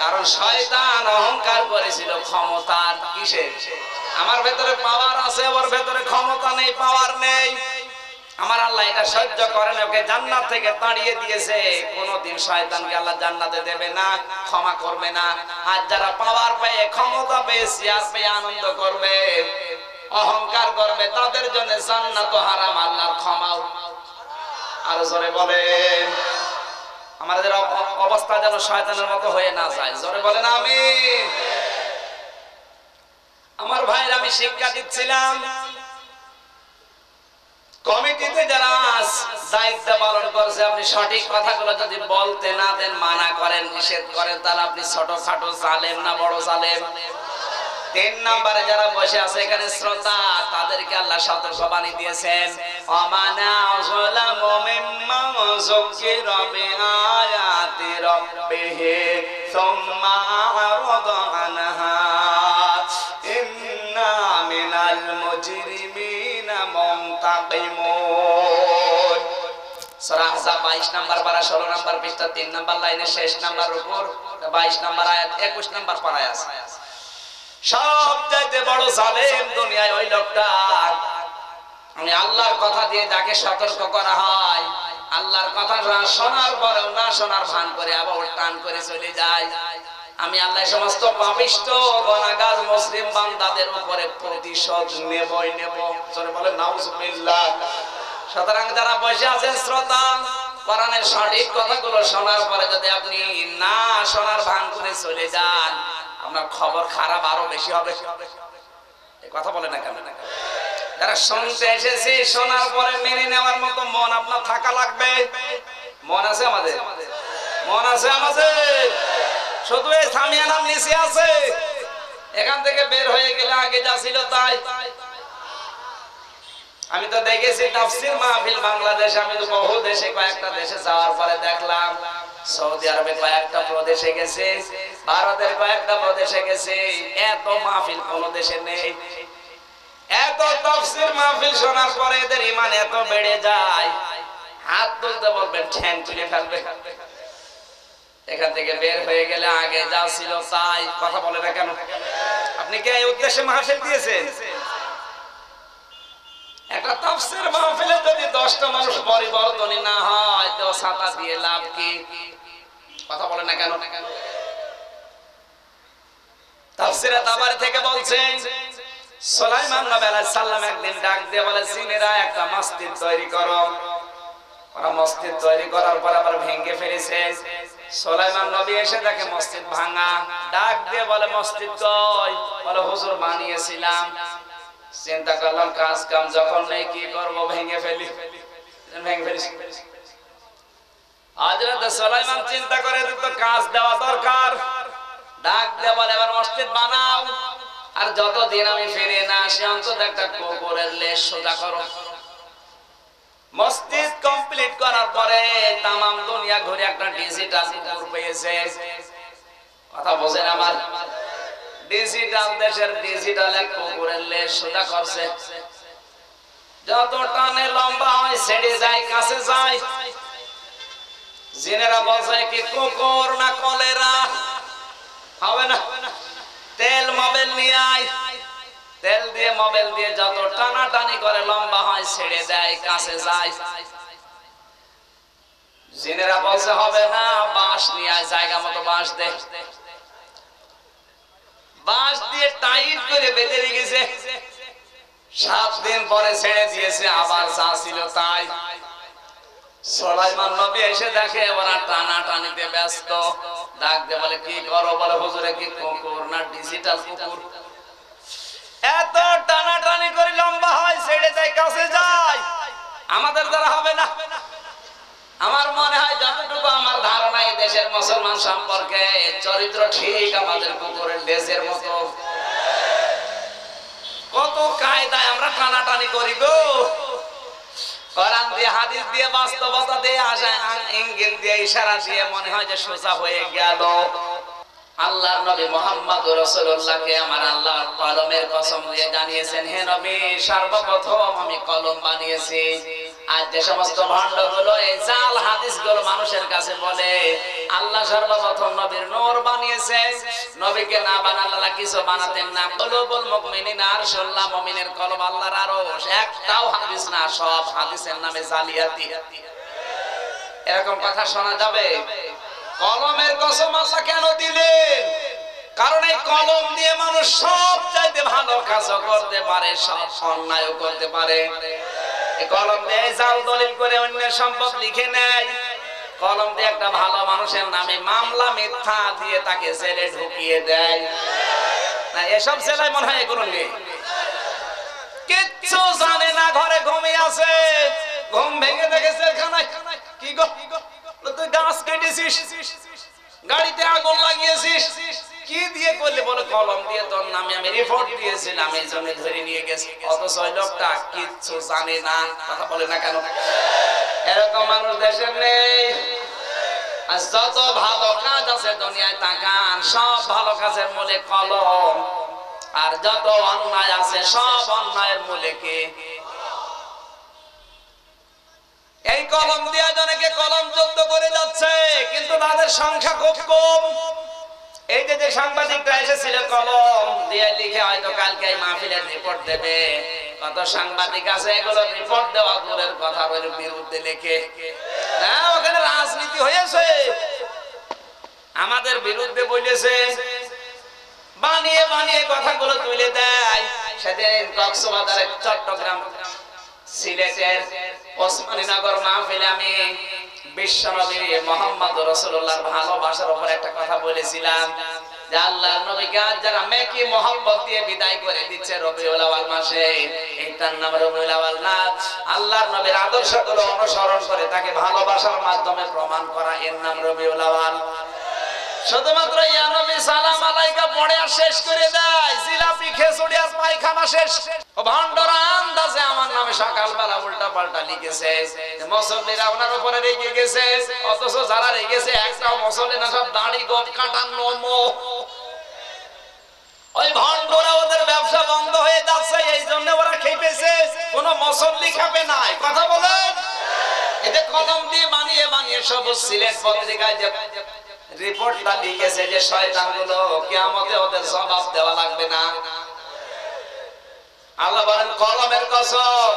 কারণ শয়তান অহংকার করেছিল ক্ষমতার কিসের আমার ভেতরে পাওয়ার আছে, ওর ভেতরে ক্ষমতা নেই পাওয়ার নেই। আমার আল্লাহ এটা সহ্য করেন, ওকে জান্নাত থেকে তাড়িয়ে দিয়েছে। কোনদিন শয়তানকে আল্লাহ জান্নাতে দেবে না, ক্ষমা করবে না। আর যারা পাওয়ার পেয়ে, ক্ষমতা পেয়ে, সিয়ার পেয়ে আনন্দ করবে। অহংকার করবে, তাদের জন্য জান্নাত হারাম আল্লাহর ক্ষমাও। আরও জোরে বলেন আমাদের অবস্থা যেন শয়তানের মতো হয়ে না যায়। জোরে বলেন আমি আমার ভাইয়ের আমি শিক্ষা দিচ্ছিলাম, কমিটিতে যারা দায়িত্ব পালন করছে, আপনি সঠিক কথাগুলো যদি বলতে না দেন, মানা করেন, নিষেধ করেন, তাহলে আপনি ছোট খাটো জালেম না, বড় জালেম? তিন নম্বরে যারা বসে আছে এখানে শ্রোতা, তাদেরকে আল্লাহ সতর্ক বাণী দিয়েছেন। 22 নাম্বার পারা 16 নাম্বার পৃষ্ঠা 3 নাম্বার লাইনের শেষ উপর 22 নাম্বার আয়াত 21 নাম্বার পারায় আছে। সব চাইতে বড় জালেম দুনিয়ায় ওই লোকটা। আমি আল্লাহর কথা দিয়ে যাকে সতর্ক করা হয়। আল্লাহর কথা না শোনার পরেও না শোনার ভান করে আবার টান করে চলে যায়। আমি আল্লাহ সমস্ত পাপিষ্ট, গনাগার, মুসলিম বান্দাদের উপরে প্রতিশোধ নেবই নেব। চলে বলে নাউজুবিল্লাহ। সুতরাং যারা বসে আছেন শ্রোতা, কোরআনের সঠিক কথাগুলো শোনার পরে যদি আপনি না শোনার ভান করে চলে যান আপনার খবর খারাপ আরও বেশি হবে। কথা বলে না কেন? যারা শুনতে এসেছি, শোনার পরে মেনে নেওয়ার মতো মন আপনার থাকা লাগবে। মন আছে আমাদের? মন আছে আমাদের? শুধু এই সামিয়ানার নিচে আছে। এখান থেকে বের হয়ে গেলে আগে যা ছিল তাই। আমি তো দেখেছি, তাফসির মাহফিল বাংলাদেশ, আমি তো বহু দেশে, কয়েকটা দেশে যাওয়ার পরে দেখলাম সৌদি আরবে কয়েকটা প্রদেশে গেছে, ভারতের কয়েকটা প্রদেশে গেছে, এত মাহফিল কোন দেশে নেই। এত তাফসির মাহফিল শোনার পরে এদের ইমান এত বেড়ে যায়। হাত তুলতে বলবেন, ঠ্যাং তুলে ফেলবে। এখান থেকে বের হয়ে গেলে আগে যা ছিল তাই। কথা বলে না কেন? আপনি কি উদ্দেশ্যে মাহফিল দিয়েছেন? একটা তাফসীর মাহফিলে যদি 10টা মানুষ পরিবর্তনই না হয়, তো ছাতা দিয়ে লাভ কি? কথা বলে না কেন? থেকে বলছেন নবী আলাইহিস সালাম একদিন ডাক দিয়ে বলে, জিনেরা একটা মসজিদ তৈরি করো। ওরা মসজিদ তৈরি করার পর আবার ভেঙে ফেলেছে। সুলাইমান নবী এসে দেখে মসজিদ ভাঙা। ডাক দিয়ে বলে, মসজিদ বলে, হুজুর বানিয়েছিলাম। চিন্তা করলাম, কাজ কাম যখন নেই, কি করব? ভেঙে ফেলি। ভেঙে ফেলি হযরত সুলাইমান চিন্তা করে তো কাজ দেওয়া দরকার। ডাক দেওয়া এবার মসজিদ বানাও। আর যতদিন আমি ফিরে না আসি, অন্তত একটা কুকুরের লেশ সোজা করো। মসজিদ কমপ্লিট করার পরে তামাম দুনিয়া ঘুরে একটা ডিজিটাল কুকুর পেয়েছে। কথা বোঝেন আমার? ডিজিটাল দেশের ডিজিটাল এক কুকুরের লেশ সোজা করছে। যত টানে লম্বা হয় ছেড়ে যায় কাছে যায়। জিনেরা বলছে কি, কুকুর না কলেরা? হবে না। তেল মোবাইল নিয়ে আয়। তেল দিয়ে মোবাইল দিয়ে যত টানা টানি করে লম্বা হয়, ছেড়ে দেয়, কাছে যায়। জিনেরা বলছে, হবে না, বাঁশ নিয়ে আয়, জায়গা মতো বাঁশ দে। বাঁশ দিয়ে টাইট করে বেঁধে রেখেছে। সাত দিন পরে ছেড়ে দিয়েছে, আবার যা ছিল তাই। সলাইমান নবী এসে দেখে, ওরা টানা টানিতে ব্যস্ত। ডাক দে বলে, কি করো? বলে, হুজুরে কি কুকুর না ডিজিটাল কুকুর? এত টানা টানি করে লম্বা হয়, ছেড়ে যায় কাছে যায়। আমাদের দ্বারা হবে না। আমার মনে হয় যতটুকু আমার ধারণা, এই দেশের মুসলমান সম্পর্কে চরিত্র ঠিক আমাদের কুকুরের দেশের মতো। কত কায়দায় আমরা টানাটানি করি গো। কোরআন দিয়ে, হাদিস দিয়ে, বাস্তবতা দিয়ে আসে, ইঙ্গিত দিয়ে, ইশারা দিয়ে, মনে হয় যে সোজা হয়ে গেল। আল্লাহর নবী মোহাম্মদ রাসূলুল্লাহকে আমার আল্লাহ কলমের কসম দিয়ে জানিয়েছেন, হে নবী, সর্বপ্রথম আমি কলম বানিয়েছি। আর যে সমস্ত ভণ্ডগুলো এই জাল হাদিসগুলো মানুষের কাছে বলে, আল্লাহ সর্বপ্রথম নবীর নবীকে না কিছু বানাতেন না। কলবুল আরশুল্লাহ, মুমিনের কলম আল্লাহর একটাও হাদিস না, সব হাদিসের নামে জালিয়াতি। এরকম কথা শোনা যাবে? কলমের কসম কেন দিলেন? কারণ এই কলম দিয়ে মানুষ সব চাইতে ভালো কাজও করতে পারে, সব অন্যায়ও করতে পারে। কলম দিয়ে জাল দলিল করে অন্যের সম্পদ লিখে নেয়। কলম দিয়ে একটা ভালো মানুষের নামে মামলা, মিথ্যা দিয়ে তাকে জেলে ঢুকিয়ে দেয়। না, এসব জেলায় মনে হয় এগুলো নেই। কিচ্ছু জানে না, ঘরে ঘুমিয়ে আছে। ঘুম ভেঙে দেখেছে খানায় কি গো? তুই গাছ কেটেছিস, গাড়িতে আগুন লাগিয়েছিস কি দিয়ে করলে? বলে, কলম দিয়ে তোর নামে আমি রিপোর্ট দিয়েছিলাম, এই জন্য ধরে নিয়ে গেছি। অথচ ওই লোকটা কিচ্ছু জানে না। কথা বলে না কেন? এরকম মানুষ দেশের নেই। যত ভালো কাজ আছে দুনিয়ায় তাকান, সব ভালো কাজের মূলে কলম। আর যত অন্যায় আছে, সব অন্যায়ের মূলে কে? এই কলম দিয়ে জনকে কলম যুদ্ধ করে যাচ্ছে, কিন্তু তাদের সংখ্যা খুব কম। এই যে যে সাংবাদিকরা এসেছিল কলম দিয়ে লিখে হয়তো কালকে মাহফিলের রিপোর্ট দেবে। কত সাংবাদিক আছে এগুলো রিপোর্ট দেওয়া দূরের কথা ওর বিরুদ্ধে লিখে। না, ওখানে রাজনীতি হয়েছে। আমাদের বিরুদ্ধে বলেছে, বানিয়ে বানিয়ে কথাগুলো তুলে দেয়। সেদিন কক্সবাজারের চট্টগ্রাম সিলেটের ওসমানীনগর মাহফিলে আমি বিশ্বনবী মোহাম্মদ রসুল্লাহর ভালোবাসার উপর একটা কথা বলেছিলাম আল্লাহর অনুসরণ করে তাকে ভালোবাসার মাধ্যমে প্রমাণ করা এর নাম আওয়াল শুধুমাত্র সালাম আলাইকা শেষ করে দেয়। জিলাপি খেসুড়ি পায়খানা শেষ। ও ভান্ডরা আন্দাজে আমার নামে সকালবেলা উল্টা পাল্টা লিখেছে মুসল্লিরা ওনার উপরে রেগে গেছে, অথচ যারা রেগেছে একটাও মুসল্লি না, সব দাড়ি গোপ কাটান নমো ওই ভণ্ডরা ওদের ব্যবসা বন্ধ হয়ে যাচ্ছে, এই জন্য ওরা খেপেছে। কোন মুসল্লি খাবে নাই। কথা বলেন? এতে কলম দিয়ে বানিয়ে বানিয়ে সবুজ সিলেট পত্রিকায় রিপোর্টটা লিখেছে যে শয়তানগুলো কিয়ামতে ওদের জবাব দেওয়া লাগবে না। আল্লাহ বলেন, কলমের কসম।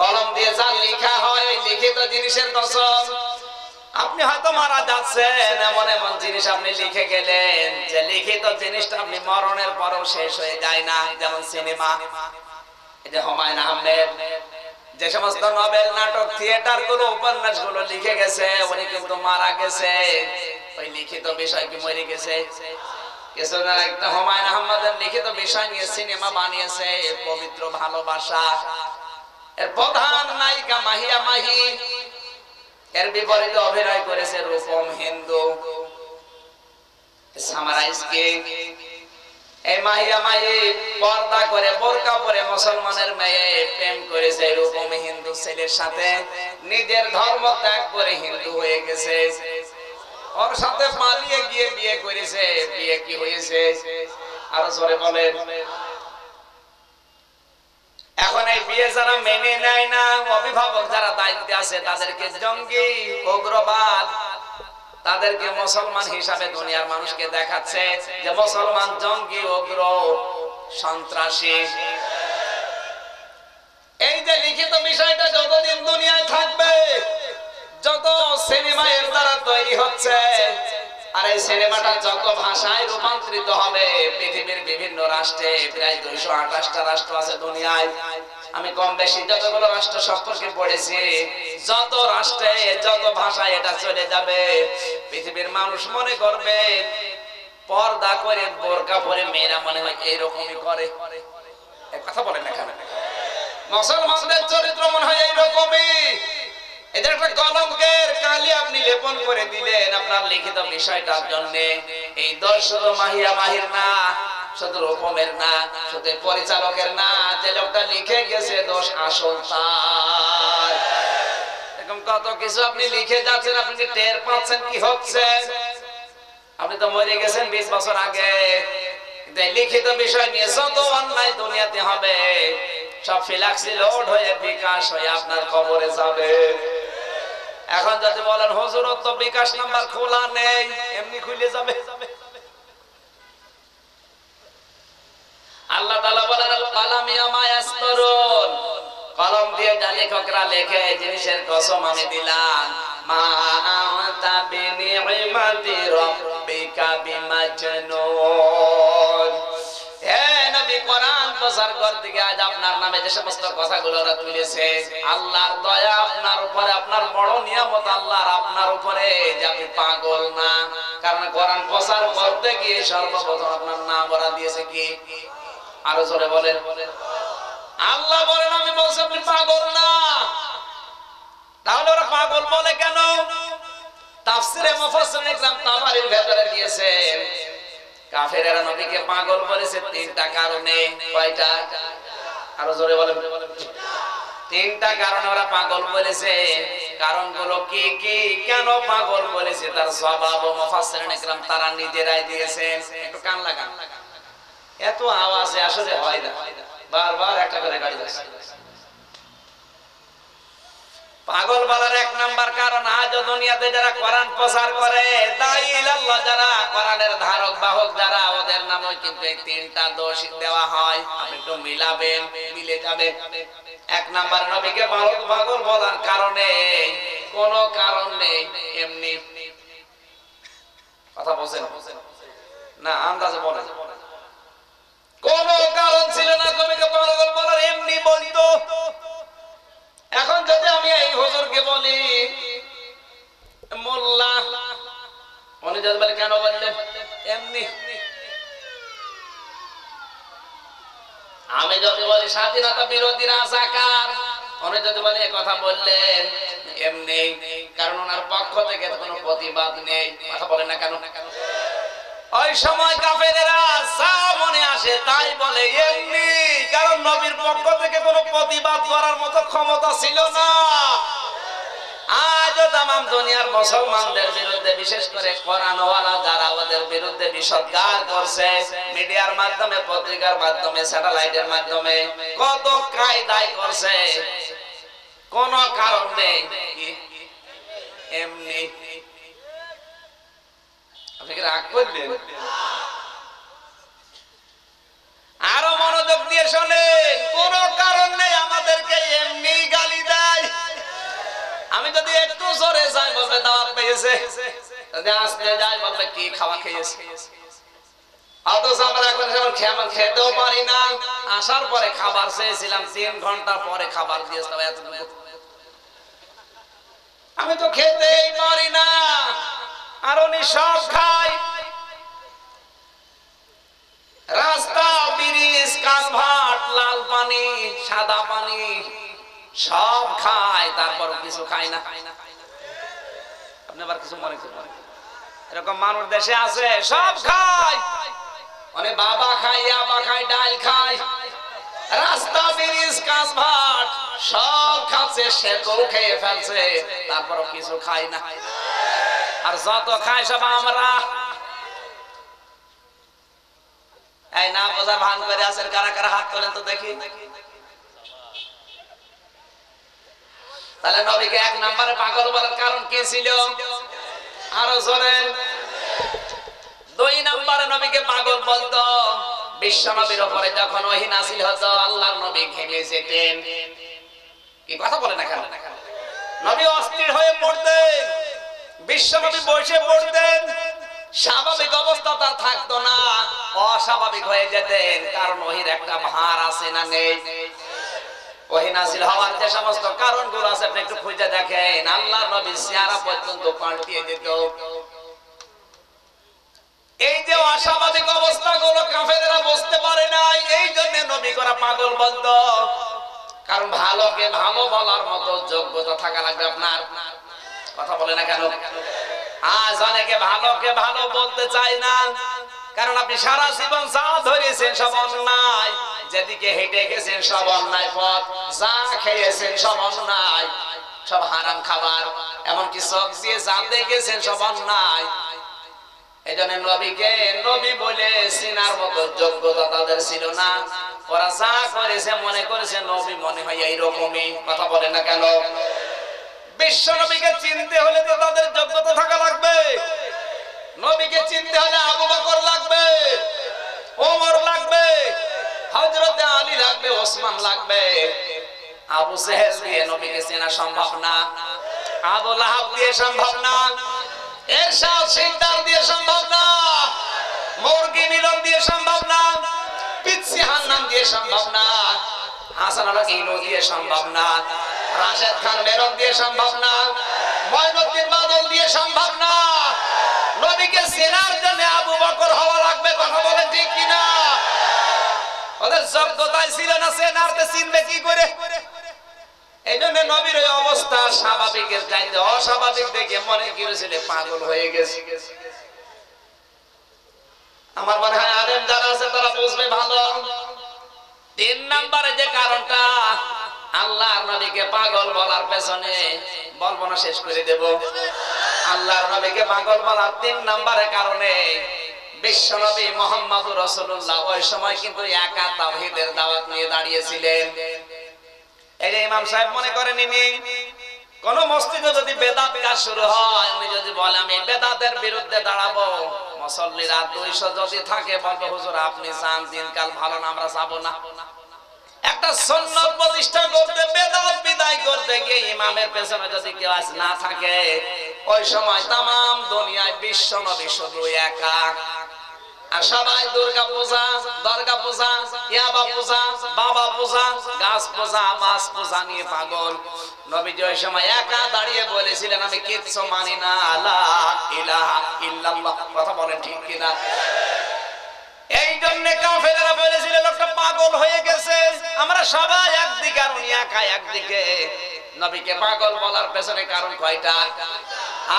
কলম দিয়ে যা লেখা হয় লিখিত জিনিসের কসম। আপনি হয়তো মারা যাচ্ছেন, এমন এমন জিনিস আপনি লিখে গেলেন, যে লিখিত জিনিসটা আপনি মরণের পরও শেষ হয়ে যায় না, যেমন সিনেমা। এই যে হুমায়ুন আহমেদ যে সমস্ত নভেল নাটক থিয়েটারগুলো উপন্যাসগুলো লিখে গেছে, উনি কিন্তু মারা গেছে। ওই লিখিত বিষয় কি মরে গেছে? নিয়ে সিনেমা বানিয়েছে, পবিত্র ভালোবাসা। এর প্রধান নায়িকা এর বিপরীতে অভিনয় করেছে হিন্দু। এই মাহিয়া মাহি, পর্দা করে বোরকা পরে মুসলমানের মেয়ে প্রেম করেছে রূপম হিন্দু ছেলের সাথে। নিজের ধর্ম ত্যাগ করে হিন্দু হয়ে গেছে। ওর সাথে পালিয়ে গিয়ে বিয়ে করেছে। বিয়ে কি হয়েছে? আরও জোরে বলেন। এখন এই বিয়ে যারা মেনে নেয় না, অভিভাবক যারা দায়িত্বে আছে, তাদেরকে জঙ্গি, উগ্রবাদ তাদেরকে মুসলমান হিসাবে দুনিয়ার মানুষকে দেখাচ্ছে যে মুসলমান জঙ্গি, উগ্র, সন্ত্রাসী। এই যে লিখিত বিষয়টা যতদিন দুনিয়ায় থাকবে, যত সিনেমা এর দ্বারা তৈরি হচ্ছে আর এই সিনেমাটা যত ভাষায় রূপান্তরিত হবে। পৃথিবীর বিভিন্ন রাষ্ট্রে, প্রায় দুইশো আঠাশটা রাষ্ট্র আছে দুনিয়ায়। আমি কম বেশি যতগুলো রাষ্ট্র সম্পর্কে পড়েছি, যত রাষ্ট্রে, যত ভাষায় এটা চলে যাবে। পৃথিবীর মানুষ মনে করবে, পর্দা করে বোরকা পরে মেয়েরা মনে হয় এইরকমই করে। কথা বলেন এখানে মুসলমানদের চরিত্র মনে হয় এইরকমই। এটা একটা কলঙ্কের কালি আপনি লেপন করে দিলেন। আপনার লিখিত বিষয়টার জন্য এই দোষ মাহিয়া মাহির না শুধু রূপমের না শুধু পরিচালকের না, যে লোকটা লিখে গেছে দোষ আসল কত কিছু আপনি লিখে যাচ্ছেন, আপনি টের পাচ্ছেন কি হচ্ছে? আপনি তো মরে গেছেন বিশ বছর আগে। লিখিত বিষয় নিয়ে যত অন্যায় দুনিয়াতে হবে, সব ফিলাক্সি লোড হয়ে বিকাশ হয়ে আপনার কবরে যাবে। এখন যদি বলেন, হুজুর বিকাশ নাম্বার খোলা নেই, এমনি খুলে যাবে। আল্লাহ বলেন কালামি দিয়ে যা লেখকরা লেখে, জিনিসের কসম আমি দিলাম। মা আনতা বিনিমাতি রাব্বিকা বিমাজনুন। করতে গিয়ে আজ আপনার নামে যে সমস্ত কথাগুলো ওরা তুলেছে, আল্লাহর দয়া আপনার উপরে, আপনার বড় নিয়ামত আল্লাহর আপনার উপরে, যে আপনি পাগল না। কারণ কোরআন প্রচার করতে গিয়ে সর্বপ্রথম আপনার নাম ওরা দিয়েছে কি? আরও জোরে বলেন। আল্লাহ বলেন, আমি বলছি আপনি পাগল না। তাহলে ওরা পাগল বলে কেন? তাফসিরে মুফাসসির ইকরাম তাবারির ভেতরে দিয়েছেন কাফেরেরা নবীকে পাগল বলেছে তিনটা কারণে। কয়টা? আরও জোরে বলেন। তিনটা কারণে ওরা পাগল বলেছে। কারণগুলো কি কি, কেন পাগল বলেছে? তার স্বভাব ও মুফাসসিরিন ইকরাম তারা নিজেরাই দিয়েছেন একটু কান লাগান। এত আওয়াজে আসলে হয় না। বারবার একটা করে গাড়ি যাচ্ছে। পাগল বলার এক নাম্বার কারণ আজ দুনিয়াতে যারা কোরআন প্রচার করে যারা, কোরআনের ধারক, বাহক যারা, ওদের নামে কিন্তু এই তিনটা দোষ দেওয়া হয়। আপনি একটু মিলাবেন, মিলে যাবে। এক নাম্বার, নবীকে পাগল পাগল বলার কারণে, কোনো কারণ নেই, এমনি। কথা বলছেন? না, আন্দাজে বলেন। কোন কারণ ছিল না কবিকে পাগল বলার, এমনি বলতো। এখন যদি আমি এই হুজুরকে বলি, মোল্লা উনি যদি কেন বললেন? এমনি। আমি যদি বলি, স্বাধীনতা বিরোধী রাজাকার উনি যদি বলে কথা বললেন, এমনি। কারণ ওনার পক্ষ থেকে কোনো প্রতিবাদ নেই। কথা বলেন না কেন? ওই সময় কাফেরেরা যা মনে আসে, তাই বলে, এমনি, কারণ নবীর পক্ষ থেকে কোনো প্রতিবাদ করার মতো ক্ষমতা ছিল না। আজও তাম দুনিয়ার মুসলমানদের বিরুদ্ধে, বিশেষ করে কোরআনওয়ালা যারা ওদের বিরুদ্ধে বিষদগার করছে, মিডিয়ার মাধ্যমে, পত্রিকার মাধ্যমে, স্যাটেলাইটের মাধ্যমে, কত কায়দায় করছে। কোন কারণ নেই। এমনি আপনি কি রাগ করলেন? আরও মনোযোগ দিয়ে শোনেন, কোন কারণ নেই আমাদেরকে, এমনি গালি দেয়। আমি যদি একটু জোরে যাই, বলবে দাওয়াত পেয়েছে। যদি আসতে যাই, বলবে কি খাওয়া খেয়েছে। অথচ আমরা এখন যেমন খেতেও পারি না। আসার পরে খাবার চেয়েছিলাম, তিন ঘণ্টা পরে খাবার আমি তো খেতেই পারি না। আর উনি সব খায়। রাস্তা ব্রিজ কালভার্ট লাল পানি, সাদা পানি, সব খায়, তারপর কিছু খায় না। আপনি আবার কিছু মনে করবেন এরকম মানুষ দেশে আছে, সব খায়। মানে বাবা খায় আবা খায় ডাল খায়। রাস্তা ব্রিজ কালভার্ট সব খাচ্ছে সেতু খেয়ে ফেলছে তারপর কিছু খায় না। আর যত খায় সব আমরা। এই না বোঝা ভান করে আছেন, কারা কারা হাত তোলেন তো দেখি। তাহলে নবীকে এক নম্বরে পাগল বলার কারণ কি ছিল? আরও জোরে। দুই নম্বরে নবীকে পাগল বলতো। বিশ্ব নবীর উপরে যখন ওহি নাসিল হতো, আল্লাহর নবী ঘেমে যেতেন। কি কথা বলে না কেন? নবী অস্থির হয়ে পড়তেন। বিশ্ব নবী বসে পড়তেন, স্বাভাবিক অবস্থা তার থাকতো না, অস্বাভাবিক হয়ে যেতেন, কারণ ওহির একটা ভার আছে না নেই। পর্যন্ত পাল্টিয়ে দিত। এই যে অস্বাভাবিক এই জন্য করা কারণ ভালো বলার মতো যোগ্যতা থাকা লাগবে আপনার। কথা বলে না কেন? আজ অনেকে ভালোকে ভালো বলতে চায় না। কারণ আপনি সারা জীবন যা ধরেছেন সব অন্যায়। যেদিকে হেঁটে গেছেন সব অন্যায় পথ, যা খেয়েছেন সব অন্যায়। সব হারাম খাবার, এমনকি চোখ দিয়ে যা দেখেছেন সব অন্যায়। এই জন্য নবীকে নবী বলে চিনার মতো যোগ্যতা তাদের ছিল না। ওরা যা করেছে, মনে করেছে, নবী মনে হয় এইরকমই। কথা বলে না কেন? বিশ্ব নবীকে চিনতে হলে তো তাদের যোগ্যতা থাকা লাগবে। নবীকে চিনতে হলে আবু বকর লাগবে, ওমর লাগবে, হযরতে আলী লাগবে, ওসমান লাগবে। আবু সেহেল দিয়ে নবীকে চেনা সম্ভব না, আবু লাহাব দিয়ে সম্ভব না, এরশাদ সিকদার দিয়ে সম্ভব না, মুরগি মিলন দিয়ে সম্ভব না, পিচ্ছি হান্নান দিয়ে সম্ভব না, হাসান আলা দিয়ে সম্ভব না। রাশেদ খান মেরন দিয়ে সম্ভব না ময়নুদ্দিন বাদল দিয়ে সম্ভব না। নবীকে চেনার জন্য আবু বকর হওয়া লাগবে, কথা বলেন ঠিক কিনা? ওদের যোগ্যতায় ছিল না, চেনারতে চিনবে কি করে? এই জন্য নবীর ওই অবস্থা স্বাভাবিকের চাইতে অস্বাভাবিক দেখে মনে পাগল হয়ে গেছে। আমার মনে হয় আলেম যারা আছে তারা বুঝবে ভালো। তিন নম্বরে যে কারণটা আল্লাহর নবীকে পাগল বলার পেছনে বলব না, শেষ করে দেব। আল্লাহর নবীকে পাগল বলার তিন নম্বরে কারণে বিশ্ব নবী মোহাম্মদ রসুল্লাহ ওই সময় কিন্তু একা তাওহিদের দাওয়াত নিয়ে দাঁড়িয়েছিলেন। এই যে ইমাম সাহেব মনে করেন ইনি, কোন মসজিদে যদি বেদাত কাজ শুরু হয়, উনি যদি বলে, আমি বেদাতের বিরুদ্ধে দাঁড়াবো। মুসল্লিরা দুইশো যদি থাকে হুজুর, আপনি চান দিনকাল ভালো না, আমরা যাব না। একটা সন্ন্যত প্রতিষ্ঠা করতে, বেদাত বিদায় করতে গিয়ে ইমামের পেছনে যদি কেউ আজ না থাকে, ওই সময় তামাম দুনিয়ায় বিশ্ব নবী শুধু একা। দাঁড়িয়ে বলেছিলেন, আমি কিচ্ছু মানি না ইলাহা কথা বলেন ঠিক কিনা? এই জন্য কাফেরেরা বলেছিল, লোকটা পাগল হয়ে গেছে। আমরা সবাই একদিকে আর উনি একা একদিকে। নবীকে পাগল বলার পেছনে কারণ কয়টা?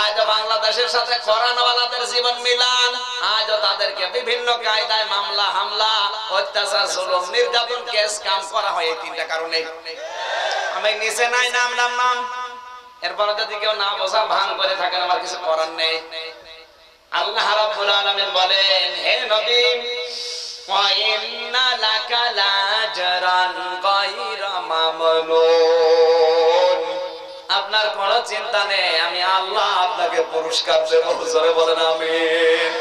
আজ বাংলাদেশের সাথে কোরআনওয়ালাদের জীবন মিলান। আজও তাদেরকে বিভিন্ন কায়দায় মামলা, হামলা, অত্যাচার, জুলুম, নির্যাতন, কেস, কাম করা হয়, এই তিনটা কারণে। আমি নিচে নাই, নাম নাম নাম। এরপরে যদি কেউ না বোঝা, ভাঙ করে থাকেন, আমার কিছু করার নেই। আল্লাহ রাব্বুল আলামিন বলেন, হে নবী আপনার কোনো চিন্তা নেই, আমি আল্লাহ আপনাকে পুরস্কার দেব, জোরে বলেন আমিন।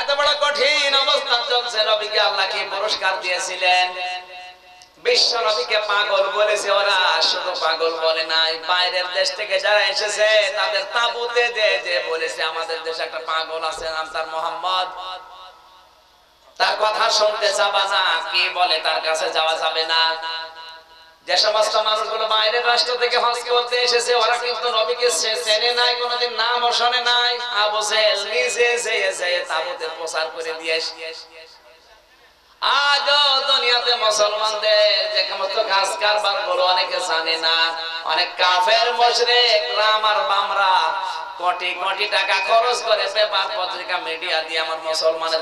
এত বড় কঠিন অবস্থা চলছে, নবীকে আল্লাহ কি পুরস্কার দিয়েছিলেন? বিশ্ব নবীকে পাগল বলেছে, ওরা শুধু পাগল বলে নাই। বাইরের দেশ থেকে যারা এসেছে, তাদের তাবুতে যে যে বলেছে, আমাদের দেশে একটা পাগল আছে, নাম তার মোহাম্মদ। তার কথা শুনতে যাবা না, কি বলে তার কাছে যাওয়া যাবে না। যে সমস্ত মানুষগুলো বাইরের রাষ্ট্র থেকে হজ করতে এসেছে, ওরা কিন্তু নবীকে চেনে নাই, কোনোদিন নাম শোনে নাই। আবু জেহেল নিজে যেয়ে তাবুতে প্রচার করে দিয়ে আজও দুনিয়াতে মুসলমানদের যে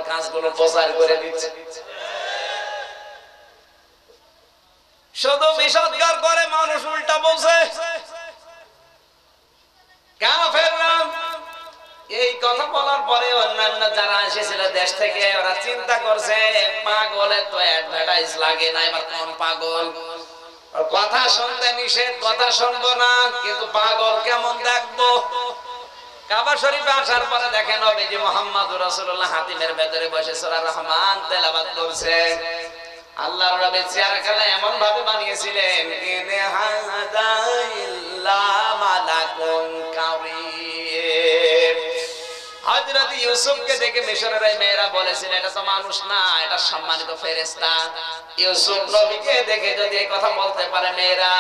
কাজগুলো কাফের প্রচার করে দিচ্ছে। শুধু বিষদগার করে মানুষ উল্টা বলছে। কাফেররা এই কথা বলার পরে অন্যান্য যারা এসেছিল দেশ থেকে, ওরা চিন্তা করছে, পাগলের তো অ্যাডভার্টাইজ লাগে না, এবার কোন পাগল? কথা শুনতে নিষেধ, কথা শুনব না, কিন্তু পাগল কেমন দেখব? কাবা কারীম হযরত ইউসুফকে দেখে মিশরের মেয়েরা বলেছিল, এটা তো মানুষ না, এটা সম্মানিত ফেরেশতা। ইউসুফ নবীকে দেখে যদি এই কথা বলতে পারে মেয়েরা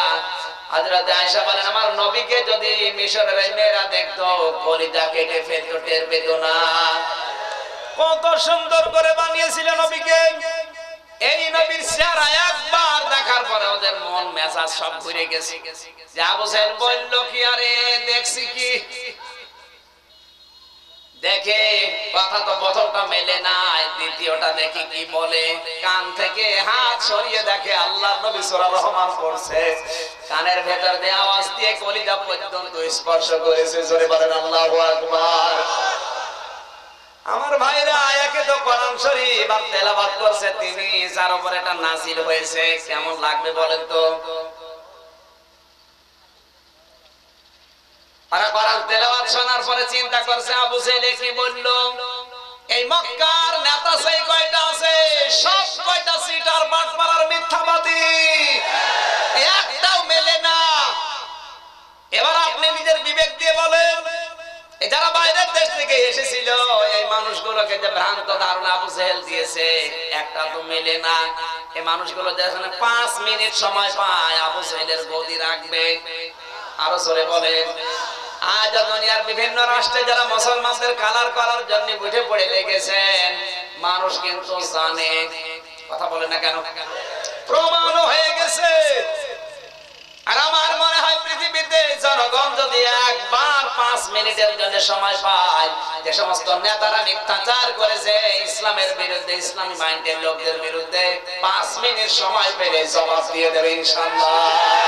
আয়েশা বলেন, আমার নবীকে যদি মিশরের মেয়েরা দেখতো, কলিজা কেটে ফেলতো, টের পেত না। কত সুন্দর করে বানিয়েছিল নবীকে। এই নবীর চেহারা একবার দেখার পরে ওদের মন, মেজাজ সব ঘুরে গেছে। যে আবু বলল, কি আরে, দেখছি কি? দেখে কথা তো প্রথমটা মেলে না দ্বিতীয়টা দেখি কি বলে। কান থেকে হাত সরিয়ে দেখে আল্লাহ নবী সূরা রহমান করছে কানের ভেতর দিয়ে আওয়াজ দিয়ে কলিজা পর্যন্ত স্পর্শ করেছে, জোরে বলেন আল্লাহু আকবার। আমার ভাইরা আয়াকে তো কোরআন শরীফ আর তেলাওয়াত করছে, তিনি যার উপর এটা নাজিল হয়েছে, কেমন লাগবে বলেন তো? এবার আপনি নিজের বিবেক দিয়ে বলেন যারা বাইরের দেশ থেকে এসেছিল, এই মানুষগুলোকে যে ভ্রান্ত ধারণা আবু জেহেল দিয়েছে, একটা তো মেলে না। এই মানুষগুলো যেখানে পাঁচ মিনিট সময় পায়, আবু জেহেলের গদি রাখবে। আরও জোরে বলেন। আজ দুনিয়ার বিভিন্ন রাষ্ট্রে যারা মুসলমানদের কালার করার জন্য উঠে পড়ে লেগেছেন, মানুষ কিন্তু জানে। কথা বলে না কেন? প্রমাণ হয়ে গেছে। আর আমার মনে হয় পৃথিবীতে জনগণ যদি একবার পাঁচ মিনিটের জন্য সময় পায়, যে সমস্ত নেতারা মিথ্যাচার করেছে, ইসলামের বিরুদ্ধে, ইসলামী মাইন্ডের লোকদের বিরুদ্ধে, পাঁচ মিনিট সময় পেলে জবাব দিয়ে দেবে ইনশাল্লাহ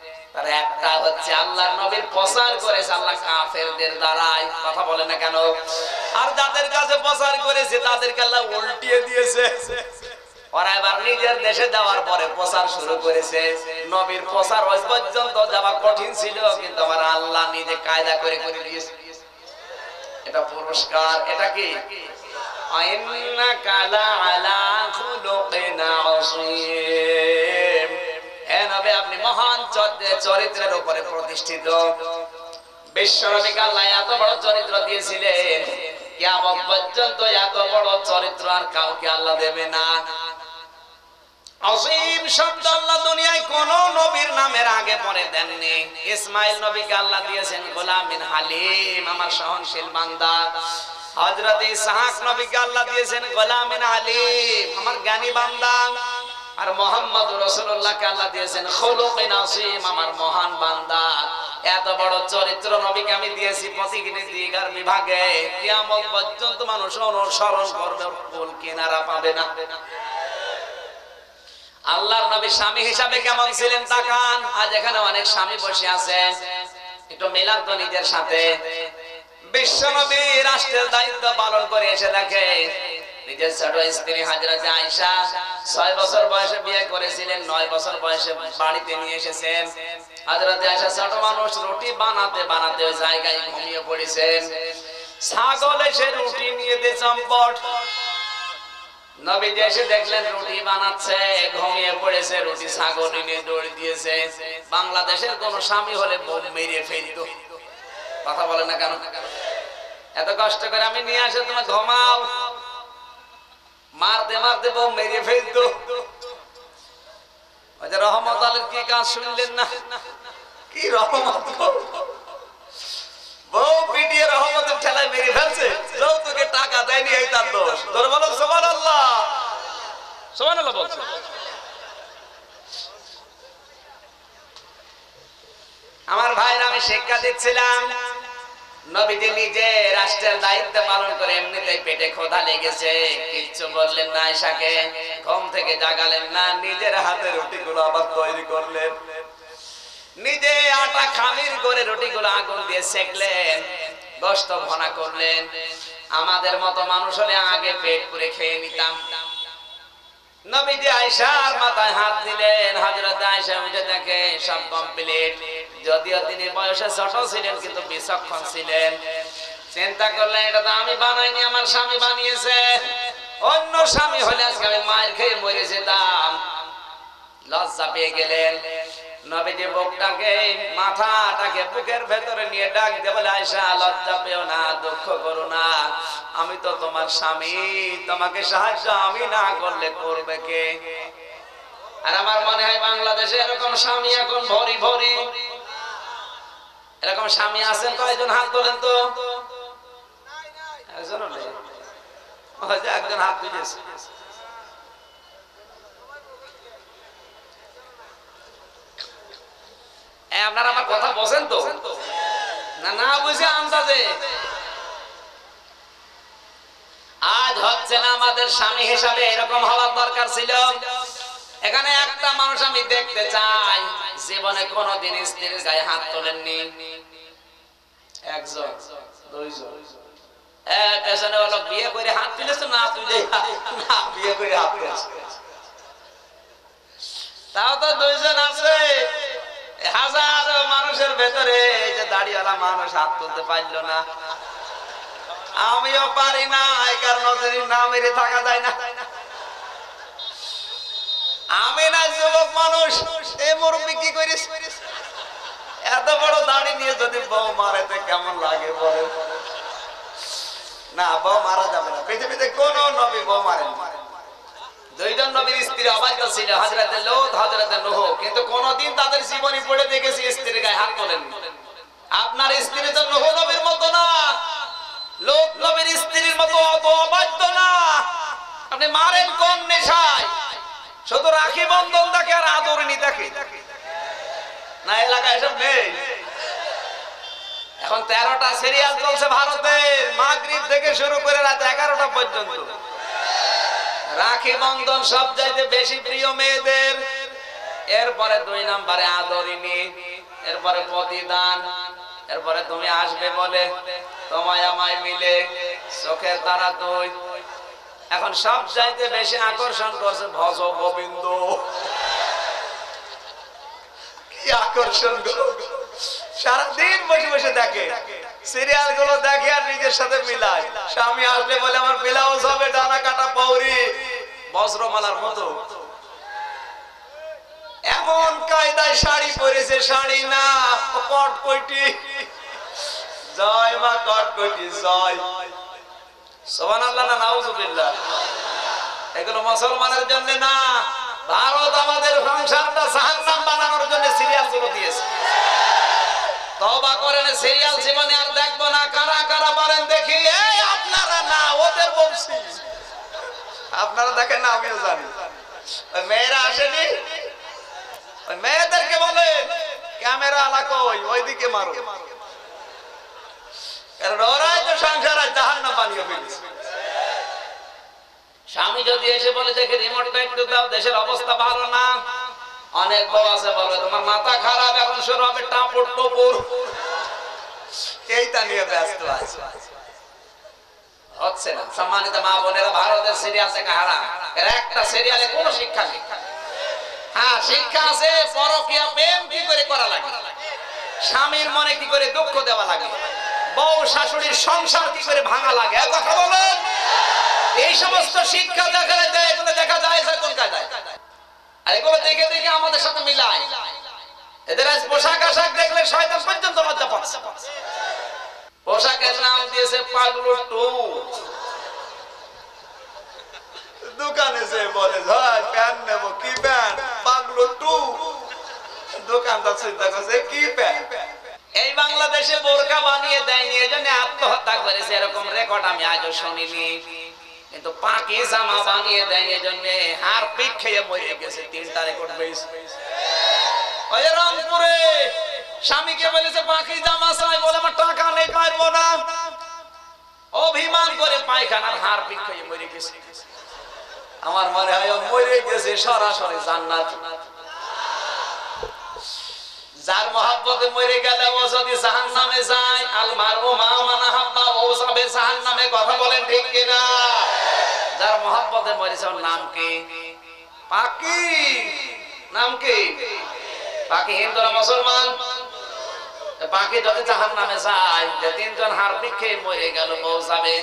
তার একটা হচ্ছে আল্লাহর নবীর প্রচার করেছে, আল্লাহ কাফেরদের দ্বারাই কথা বলে না কেন? আর যাদের কাছে প্রচার করেছে, তাদেরকে আল্লাহ উল্টিয়ে দিয়েছে। ওরা এবার নিজের দেশে যাওয়ার পরে প্রচার শুরু করেছে। নবীর প্রচার ওই পর্যন্ত যাওয়া কঠিন ছিল, কিন্তু আমার আল্লাহ নিজে কায়দা করে করে দিয়েছে। এটা পুরস্কার, এটা কি? ইন্নাকা লাআলা খুলুকিন আযীম। নবী আপনি মহান চরিত্রে- চরিত্রের উপরে প্রতিষ্ঠিত। বিশ্বনবীকে আল্লাহ এত বড় চরিত্র দিয়েছিলেন, কিয়ামত পর্যন্ত এত বড় চরিত্র আর কাউকে আল্লাহ দেবে না। অসীম শব্দ আল্লাহ দুনিয়ায় কোন নবীর নামের আগে পরে দেননি। ইসমাইল নবীকে আল্লাহ দিয়েছেন গোলামিন হালিম, আমার সহনশীল বান্দা। হযরত ইসহাক নবীকে আল্লাহ দিয়েছেন গোলামিন আলিম আমার জ্ঞানী বান্দা। আর মোহাম্মদ রাসূলুল্লাহকে আল্লাহ দিয়েছেন খুলুকিন আসিম আমার মহান বান্দা, এত বড় চরিত্র নবীকে আমি দিয়েছি প্রতিদিনের দিগার বিভাগে। কিয়ামত পর্যন্ত মানুষ অনুসরণ করবে কুল কিনারা পাবে না। আল্লাহর নবী স্বামী হিসাবে কেমন ছিলেন তাকান। আজ এখানে অনেক স্বামী বসে আছেন। একটু মিলান তো নিজের সাথে। বিশ্ব নবী রাষ্ট্রের দায়িত্ব পালন করে এসে দেখে নিজের ছোট স্ত্রী হাজরাতে আয়েশা ছয় বছর বয়সে বিয়ে করেছিলেন, নয় বছর বয়সে বাড়িতে নিয়ে এসেছেন। হাজরাতে আয়েশা ছোট মানুষ, রুটি বানাতে বানাতে ওই জায়গায় ঘুমিয়ে পড়েছেন। ছাগল এসে রুটি নিয়ে দিয়ে চম্পট। নবীজি এসে দেখলেন রুটি বানাচ্ছে, ঘুমিয়ে পড়েছে, রুটি ছাগল নিয়ে দৌড় দিয়েছে। বাংলাদেশের কোন স্বামী হলে বোম মেরিয়ে ফেলত। কথা বলে না কেন? এত কষ্ট করে আমি নিয়ে আসে তোমার ঘুমাও। মারতে মারতে বোম মেরিয়ে ফেলত। রহমত আলের কি কাজ শুনলেন না? কি রহমত বউ পিটিয়ে রহমতের ঠেলায় মেরে ফেলছে। যৌতুকে টাকা দেয়নি এই তার দোষ। তোর বলো সোমান আল্লাহ সোমান আল্লাহ বলছে। আমার ভাইরা আমি শিক্ষা দিচ্ছিলাম। নবীজি নিজে রাষ্ট্রের দায়িত্ব পালন করে এমনিতেই পেটে খোদা লেগেছে। কিচ্ছু বললেন না আয়সাকে ঘুম থেকে জাগালেন না, নিজের হাতে রুটিগুলো আবার তৈরি করলেন। নিজে আটা খামির করে রুটিগুলো আগুন দিয়ে সেকলেন গোস্ত ভনা করলেন। আমাদের মতো মানুষ হলে আগে পেট করে খেয়ে নিতাম। নবীজি আয়েশার মাথায় হাত দিলেন, হযরত আয়েশা উঠে দেখে সব কমপ্লিট যদিও তিনি বয়সে ছোট ছিলেন, কিন্তু বিচক্ষণ ছিলেন। চিন্তা করলেন, এটা তো আমি বানাইনি, আমার স্বামী বানিয়েছে। অন্য স্বামী হলে আজকে আমি মায়ের খেয়ে মরে যেতাম। লজ্জা পেয়ে গেলেন। নবীজি বুকটাকে, মাথাটাকে বুকের ভেতরে নিয়ে ডাক বলে আয়সা লজ্জা পেও না, দুঃখ করো না। আমি তো তোমার স্বামী, তোমাকে সাহায্য আমি না করলে করবে কে? আর আমার মনে হয় বাংলাদেশে এরকম স্বামী এখন ভরি ভরি। এরকম স্বামী আছেন কয়জন? হাত তোলেন তো। একজন হাত তুলেছে। আপনারা আমার কথা বসেন তো? না না বুঝে আন্দাজে। আজ হচ্ছে না আমাদের স্বামী হিসাবে এরকম হওয়ার দরকার ছিল। এখানে একটা মানুষ আমি দেখতে চাই। জীবনে কোনোদিন স্ত্রীর গায়ে হাত তোলেননি। একজন দুইজন। পেছনে হলো বিয়ে করে হাত তুলেছে না তুলে? না বিয়ে করে হাত তুলেছে। তাও তো দুইজন আছে। হাজার মানুষের ভেতরে এই যে দাড়িওয়ালা মানুষ হাত তুলতে পারল না। আমিও পারি না এই কারণ যদি না মেরে থাকা যায় না। আমি না যুবক মানুষ এই মুরব্বী কি করিস? এত বড় দাড়ি নিয়ে যদি বউ মারে, তো কেমন লাগে বলে না, বউ মারা যাবে না। পৃথিবীতে কোন নবী বউ মারে দুইজন নবীর স্ত্রী অবাধ্য ছিল হজরতে লোত হজরতে নোহ। কিন্তু কোনদিন তাদের দেখেছি গায়ে হাত আপনার স্ত্রী তো নোহ নবীর মতো না। লোক নবীর স্ত্রীর মতো অবাধ্য না। আপনি মারেন কোন নেশায়? শুধু রাখি বন্ধন দেখে আর আদরণী দেখে। না, এলাকায় এসব নেই। এখন তেরোটা সিরিয়াল চলছে ভারতের মাগরিব থেকে শুরু করে রাত এগারোটা পর্যন্ত। রাখি বন্ধন সব চাইতে বেশি প্রিয় মেয়েদের। এরপরে দুই নম্বরে আদরিনী এরপরে প্রতিদান, এরপরে তুমি আসবে বলে তোমায় আমায় মিলে চোখের তারা তুই। এখন সব চাইতে বেশি আকর্ষণ করছে ভজ গোবিন্দ। কি আকর্ষণ সারাদিন বসে বসে দেখে। সিরিয়ালগুলো দেখে আর নিজের সাথে মিলায়। স্বামী আসলে বলে, আমার ব্লাউজ হবে ডানা কাটা পৌরি, বজ্রমালার মতো। এমন কায়দায় শাড়ি পরেছে, শাড়ি না কট কইটি জয় মা কট কইটি জয়। মুসলমানের জন্য না, ভারত আমাদের সংসারটা জাহান্নাম বানানোর জন্য সিরিয়ালগুলো দিয়েছে। তবা করেন, সিরিয়াল জীবনে আর দেখব না, কারা কারা বলেন দেখি আপনারা না, ওদের বলছি আপনারা দেখেন না, আমিও জানি। ওই মেয়েরা আসেনি? ওই মেয়েদেরকে বলে ক্যামেরা কই? ওইদিকে মারো। কারণ ওরাই তো সংসার আর জাহান্নাম বানিয়ে ফেলেছে। স্বামী যদি এসে বলে যে রিমোটটা একটু দাও দেশের অবস্থা ভালো না। অনেক বউ আছে বলে তোমার মাথা খারাপ এখন শুরু হবে টাপুর টুপুর। এইটা নিয়ে ব্যস্ত আছে। হচ্ছে হচ্ছে না। সম্মানিত মা বোনেরা ভারতের সিরিয়াল থেকে হারাম। এর একটা সিরিয়ালে কোনো শিক্ষা নেই। হ্যাঁ শিক্ষা আছে পরকিয়া প্রেম কি করে করা লাগে? স্বামীর মনে কি করে দুঃখ দেওয়া লাগে? বউ শাশুড়ির সংসার কি করে ভাঙা লাগে? কথা বলেন। এই সমস্ত শিক্ষা দেখা যায়, এগুলো দেখা যায় কোন আর এগুলো দেখে দেখে আমাদের সাথে মিলায়। এদের আজ পোশাক আশাক দেখলে শয়তান পর্যন্ত পাচ্ছে। পোশাকের নাম দিয়েছে পাগলু টু। দোকানে যে বলে ভাই প্যান্ট নেব, কি প্যান্ট? পাগলু টু। দোকানদার চিন্তা করছে, কি প্যান্ট? এই বাংলাদেশে বোরকা বানিয়ে দেয়নি, এজন্য আত্মহত্যা করেছে। এরকম রেকর্ড আমি আজও শুনিনি। কিন্তু পাকি জামা বানিয়ে দেয় এজন্য হার পিক খেয়ে মরে গেছে। তিনটা রেকর্ড পেয়েছে ওই রংপুরে স্বামীকে বলেছে পাখি জামা চাই বলে আমার টাকা নেই, পারব না। অভিমান করে পায়খানার হার পিক খেয়ে মরে গেছে। আমার মনে হয় মরে গেছে, সরাসরি জান্নাত। যার মহাব্বতে মরে গেলে ও যদি জাহান নামে যায় আলমার ও মা মানা হাব্বা ও সবে জাহান নামে কথা বলেন ঠিক কিনা? যার মহাব্বতে মরেছে, ওর নাম কি? পাকি। নাম কি? পাকি হিন্দুরা মুসলমান? পাখি যদি জাহান নামে যায়, যে তিনজন হার পিখে মরে গেল, বউ যাবে।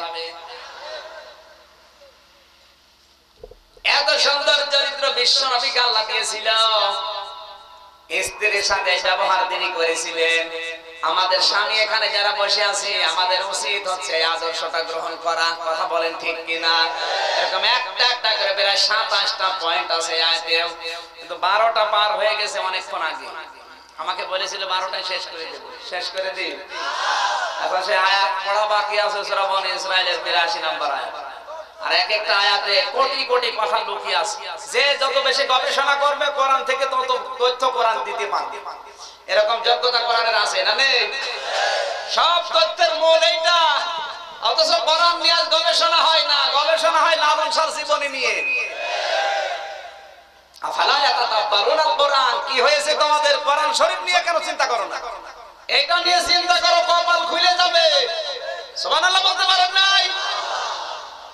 এত সুন্দর চরিত্র বিশ্ব নবীকে আল্লাহ দিয়েছিল। স্ত্রীর সাথে ব্যবহার তিনি করেছিলেন। আমাদের স্বামী এখানে যারা বসে আছে, আমাদের উচিত হচ্ছে আদর্শটা গ্রহণ করা। কথা বলেন ঠিক কিনা? এরকম একটা একটা করে প্রায় সাতাশটা পয়েন্ট আছে আয়াতেও। কিন্তু বারোটা পার হয়ে গেছে অনেকক্ষণ আগে। আমাকে বলেছিল, বারোটায় শেষ করে দেব। শেষ করে দিই? এখন সে আয়াত পড়া বাকি আছে, শ্রাবণ ইসরায়েলের বিরাশি নাম্বার আয়াত। আর এক একটা আয়াতে কোটি কোটি কথা লুকিয়ে আছে। যে যত বেশি গবেষণা করবে, কোরআন থেকে তত তথ্য কোরআন দিতে পারবে। এরকম যোগ্যতা কোরআনের আছে না নেই? সব তথ্যের মূল এইটা। অথচ কোরআন নিয়ে গবেষণা হয় না। গবেষণা হয় লালন সার জীবনী নিয়ে। কি হয়েছে তোমাদের? কোরআন শরীফ নিয়ে কেন চিন্তা করো না? এটা নিয়ে চিন্তা করো, কপাল খুলে যাবে। সুবহানাল্লাহ বলতে পারেন নাই?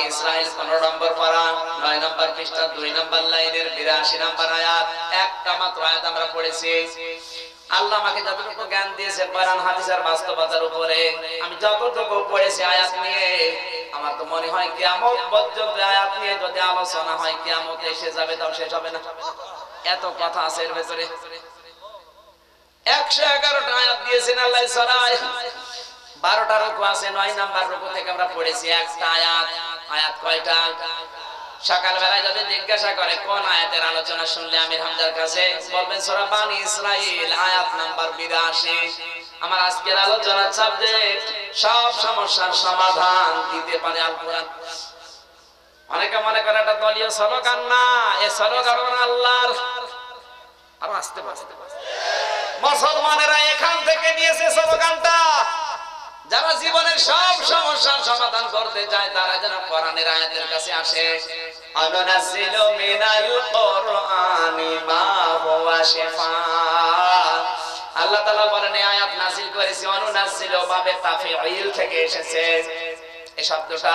সরাবানি ইসরাইল 15 নম্বর পারা 9 নম্বর পৃষ্ঠা 2 নম্বর লাইনের 82 নম্বর আয়াত। একটা মাত্র আয়াত আমরা পড়েছি। আল্লাহ আমাকে যতটুকু জ্ঞান দিয়েছে কোরআন হাদিসের বাস্তবতার উপরে, আমি যতটুকু পড়েছি আয়াত নিয়ে, আমার তো মনে হয় কিয়ামত পর্যন্ত আয়াত নিয়ে যদি আলোচনা হয়, কিয়ামত এসে যাবে, তাও শেষ হবে না। এত কথা আছে এর ভেতরে। একশো এগারোটা আয়াত দিয়েছেন আল্লাহ সরাই বারোটা রুকু আছে, নয় নাম্বার রুকু থেকে আমরা পড়েছি। একটা আয়াত আয়াত কয়টা? সকালবেলায় যদি জিজ্ঞাসা করে, কোন আয়াতের আলোচনা শুনলে আমির হামজার কাছে? বলবেন, সোরা বানি ইসরাইল আয়াত নাম্বার বিরাশি। আমার আজকের আলোচনার সাবজেক্ট সব সমস্যার সমাধান দিতে পারে আল কোরআন অনেকে মনে করে এটা দলীয় স্লোগান না, এ স্লোগান আল্লাহর। আরও আসতে পারে মুসলমানেরা এখান থেকে নিয়েছে স্লোগানটা। যারা জীবনের সব সমস্যার সমাধান করতে চায়, তারা যেন কোরআনের আয়াতের কাছে আসে। আল্লাহ তালা বলেন এই আয়াত নাযিল করেছি অনুনাসিল বাবে তাফঈল থেকে এসেছে। এই শব্দটা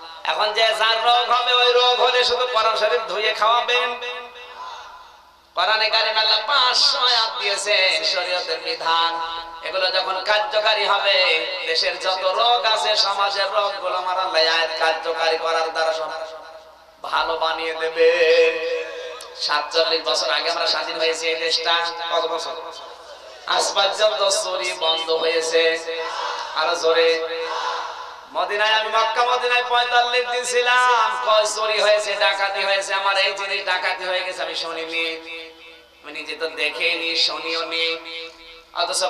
এখন যে যার রোগ হবে, ওই রোগ হলে শুধু কোরআন শরীফ ধুয়ে খাওয়াবেন। কোরআনে কারিম আল্লাহ পাঁচশো আয়াত দিয়েছেন শরীয়তের বিধান। এগুলো যখন কার্যকারী হবে, দেশের যত রোগ আছে, সমাজের রোগগুলো আমার আল্লাহ আয়াত কার্যকারী করার দ্বারা ভালো বানিয়ে দেবেন। সাতচল্লিশ বছর আগে আমরা স্বাধীন হয়েছি এই দেশটা। কত বছর? চুরি বন্ধ হয়েছে। আরও জোরে। মদিনায় আমি মক্কা, মদিনায় পঁয়তাল্লিশ দিন ছিলাম। কয় চুরি হয়েছে, ডাকাতি হয়েছে, আমার এই জিনিস ডাকাতি হয়ে গেছে, আমি শুনিনি। আমি নিজে তো দেখেনি শুনিও নি। অথচ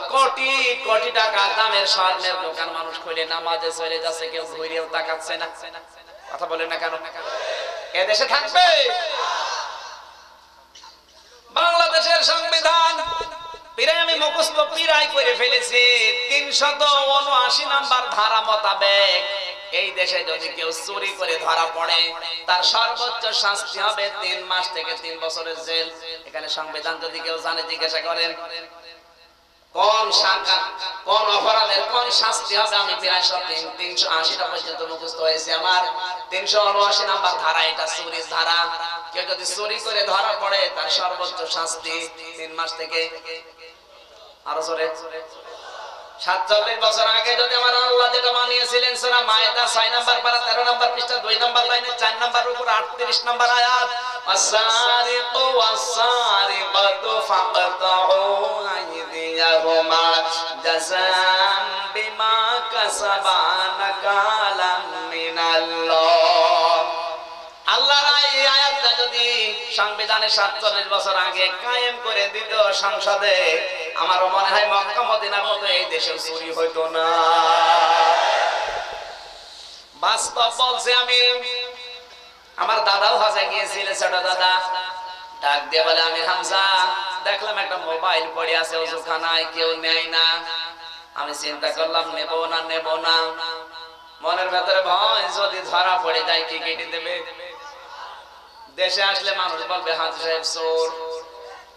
বাংলাদেশের সংবিধান সংবিধান যদি কেউ জানে, জিজ্ঞাসা করেন, কোন শাখা, কোন অপরাধের কোন শাস্তি হবে? আমি তিনশো আশিটা পর্যন্ত হয়েছে আমার। তিনশো উনআশি নাম্বার ধারা, এটা চুরির ধারা। কেউ যদি চুরি করে ধরা পড়ে, তার সর্বোচ্চ শাস্তি তিন মাস থেকে আরো জোরে সাতচল্লিশ বছর আগে যদি আমার আল্লাহ যেটা বানিয়েছিলেন সেটা মায়েদা ছয় নাম্বার পারা তেরো নাম্বার পৃষ্ঠা দুই নাম্বার লাইনে চার নাম্বার উপর আটত্রিশ নাম্বার আয়াত السارق والسارقة فاقطعوا أيديهما جزاء بما كسبا نكالا من الله আল্লাহর যদি সংবিধানে সাতচল্লিশ বছর আগে কায়েম করে দিত সংসদে, আমারও মনে হয় মক্কা, মদিনার মতো এই দেশে চুরি না। বাস্তব বলছে আমি, আমার দাদাও হাজা গিয়েছিল ছোট দাদা। ডাক দিয়ে বলে আমি হামজা, দেখলাম একটা মোবাইল পড়ে আছে ওজুখানায় কেউ নেয় না। আমি চিন্তা করলাম, নেব না নেব না। মনের ভেতরে ভয়, যদি ধরা পড়ে যায় কি কেটে দেবে। দেশে আসলে মানুষ বলবে, হাজি সাহেব, চোর।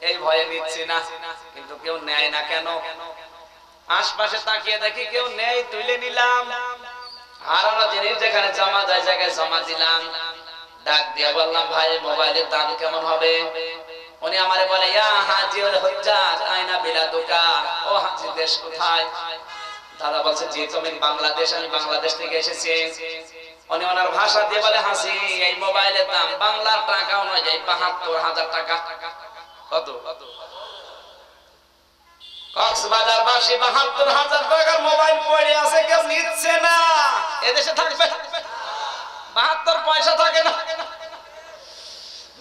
এই ভয়ে নিচ্ছি না। কিন্তু কেউ নেয় না কেন? আশপাশে তাকিয়ে দেখি কেউ নেই, তুলে নিলাম। হারানো জিনিস যেখানে জমা যায়, জায়গায় জমা দিলাম। ডাক দিয়ে বললাম, ভাই মোবাইলের দাম কেমন হবে? উনি আমারে বলে, ইয়া হাজি ওর হজ্জাত আয়না বিলা দোকান। ও হাজি, দেশ কোথায়? দাদা বলছে, জি, তুমি বাংলাদেশ, আমি বাংলাদেশ থেকে এসেছি। উনি ওনার ভাষা দিয়ে বলে, হাসি, এই মোবাইলের দাম বাংলার টাকা অনুযায়ী বাহাত্তর হাজার টাকা। কত? পয়সা থাকে না।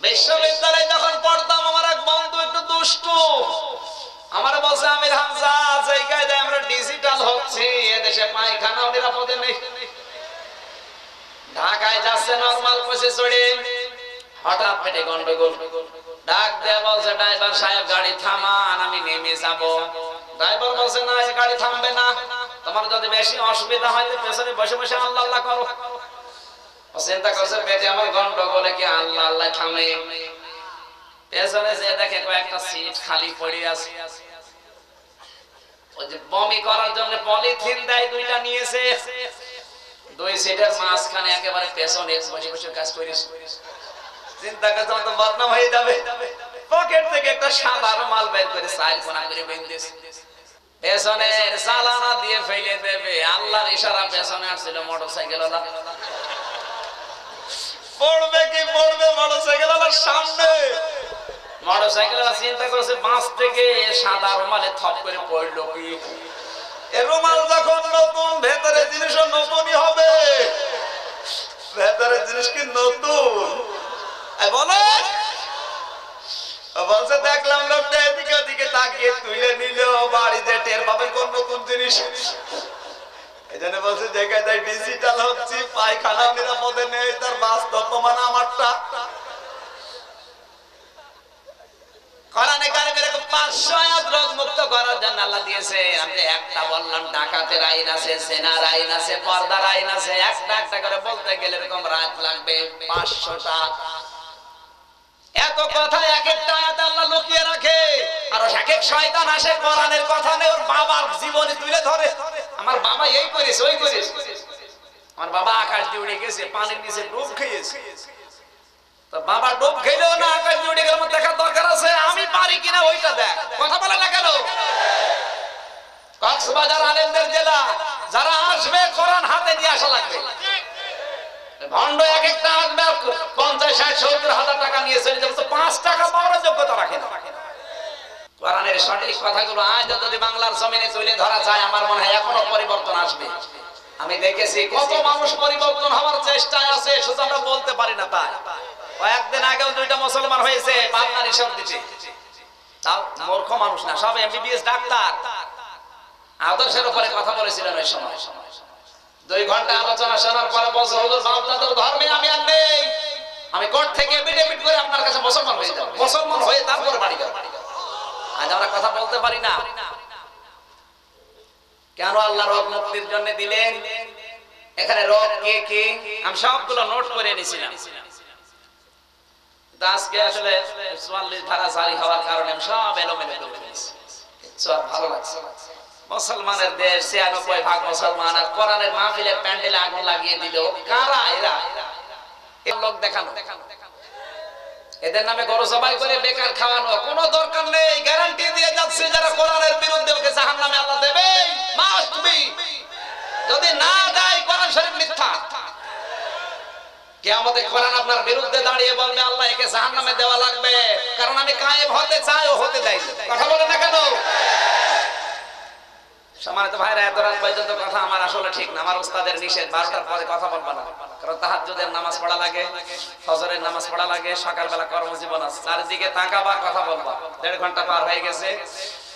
বিশ্ববিদ্যালয়ে যখন পড়তাম, আমার এক বন্ধু আমার বলছে, আমির হামজা কায়দায় আমরা ডিজিটাল হচ্ছি, এদেশে পায়খানাও নিরাপদে নেই। ঢাকায় যাচ্ছে নরমাল পয়সে চড়ে। হঠাৎ পেটে গন্ডগোল। ডাক দেয়া বলছে, ড্রাইভার সাহেব, গাড়ি থামান, আমি নেমে যাব। ড্রাইভার বলছে, না এই গাড়ি থামবে না। তোমার যদি বেশি অসুবিধা হয়, তো পেছনে বসে বসে আল্লাহ আল্লাহ করো। চিন্তা করছে, পেটে আমার গন্ডগোলে কি আল্লাহ আল্লাহ থামে? পেছনে যে দেখে কয়েকটা সিট খালি পড়ে আছে। ওই যে বমি করার জন্য পলিথিন দেয়, দুইটা নিয়েছে। দুই সিটের মাঝখানে একেবারে পেছনে বসে বসে কাজ করিস। চিন্তা করছে তো বদনাম হয়ে যাবে। পকেট থেকে একটা বের করে কোনা করে দিয়ে ফেলে দেবে। আল্লাহর ইশারা পেছনে আসছিল মোটরসাইকেল ওলা পড়বে কি পড়বে মোটরসাইকেল ওলার সামনে? মোটরসাইকেল ওলা চিন্তা করেছে, বাঁশ থেকে সাদা রুমালে থপ করে পড়ল কি? রুমাল যখন নতুন, ভেতরে জিনিস নতুনই হবে। ভেতরে জিনিস কি নতুন? বলো। বলছে, দেখলাম লোকটা এদিকে ওদিকে তাকিয়ে তুলে নিল বাড়িতে টের পাবে কোন নতুন জিনিস। এই জন্য বলছে তাই ডিজিটাল হচ্ছে, পায়খানা নিরাপদে নেই, তার বাস্তব প্রমাণ আমারটা। কোরআনে কারিমে এরকম 500 আয়াত রোগ মুক্ত করার জন্য আল্লাহ দিয়েছে। আমি একটা বললাম, ডাকাতের আইন আছে সেনার আইন আছে, পর্দার আইন আছে, একটা একটা করে বলতে গেলে এরকম রাত লাগবে 500টা এত কথা লুকিয়ে রাখে। এক শয়তান আসে, কোরআনের কথা নেই ওর বাবার জীবনে তুলে ধরে। আমার বাবা এই করেছে, ওই করেছে। আমার বাবা আকাশ দিয়ে উড়ে গেছে, পানির নিচে ডুব খেয়েছে। বাবা ডুব খেলেও না আকাশ উড়ে দেখার দরকার আছে, আমি পারি কিনা ওইটা দেখ। কথা বলে না কেন? কক্সবাজার আলেমদের জেলা, যারা আসবে, কোরআন হাতে নিয়ে আসা লাগবে। ভণ্ড এক একটা আসবে, পঞ্চাশ, ষাট, সত্তর হাজার টাকা নিয়ে চলে পাঁচ টাকা পাওয়ার যোগ্যতা রাখে না। কোরআনের সঠিক কথাগুলো আজ যদি বাংলার জমিনে তুলে ধরা যায়, আমার মনে হয় এখনও পরিবর্তন আসবে। আমি দেখেছি কত মানুষ পরিবর্তন হওয়ার চেষ্টায় আছে, শুধু আমরা বলতে পারি না তাই। কয়েকদিন আগেও দুইটা মুসলমান হয়েছে পাবনার ঈশ্বর দিতে। তাও মূর্খ মানুষ না, সব এমবিবিএস ডাক্তার। আদর্শের উপরে কথা বলেছিলেন ওই সময়। দুই ঘণ্টা আলোচনা শোনার পরে বলছে, হুজুর, বাপদাদার ধর্মে আমি আর নেই। আমি কোর্ট থেকে এফিডেভিট করে আপনার কাছে মুসলমান হয়ে যাব। মুসলমান হয়ে তারপরে বাড়ি যাব। আজ আমরা কথা বলতে পারি না। কেন আল্লাহ রোগ মুক্তির জন্য দিলেন? এখানে রোগ কে কে? আমি সবগুলো নোট করে নিয়েছিলাম আজকে আসলে চুয়াল্লিশ ধারা জারি হওয়ার কারণে আমি সব এলোমেলো করে ভালো লাগছে মুসলমানের দেশ, ছিয়ানব্বই ভাগ মুসলমান, আর কোরআনের প্যান্ডেলে আগুন লাগিয়ে দিল। কারা এরা? লোক দেখানো। এদের নামে গরু জবাই করে বেকার খাওয়ানো। কোনো দরকার নেই গ্যারান্টি দিয়ে যাচ্ছে যারা কোরআনের বিরুদ্ধে ওকে জাহান নামে আল্লাহ দেবে। মাস্ট বি যদি না দেয় কোরআন শরীফ মিথ্যা। সকালবেলা কর্মজীবন আছে। চারিদিকে তাকাবা কথা বলবা। দেড় ঘণ্টা পার হয়ে গেছে।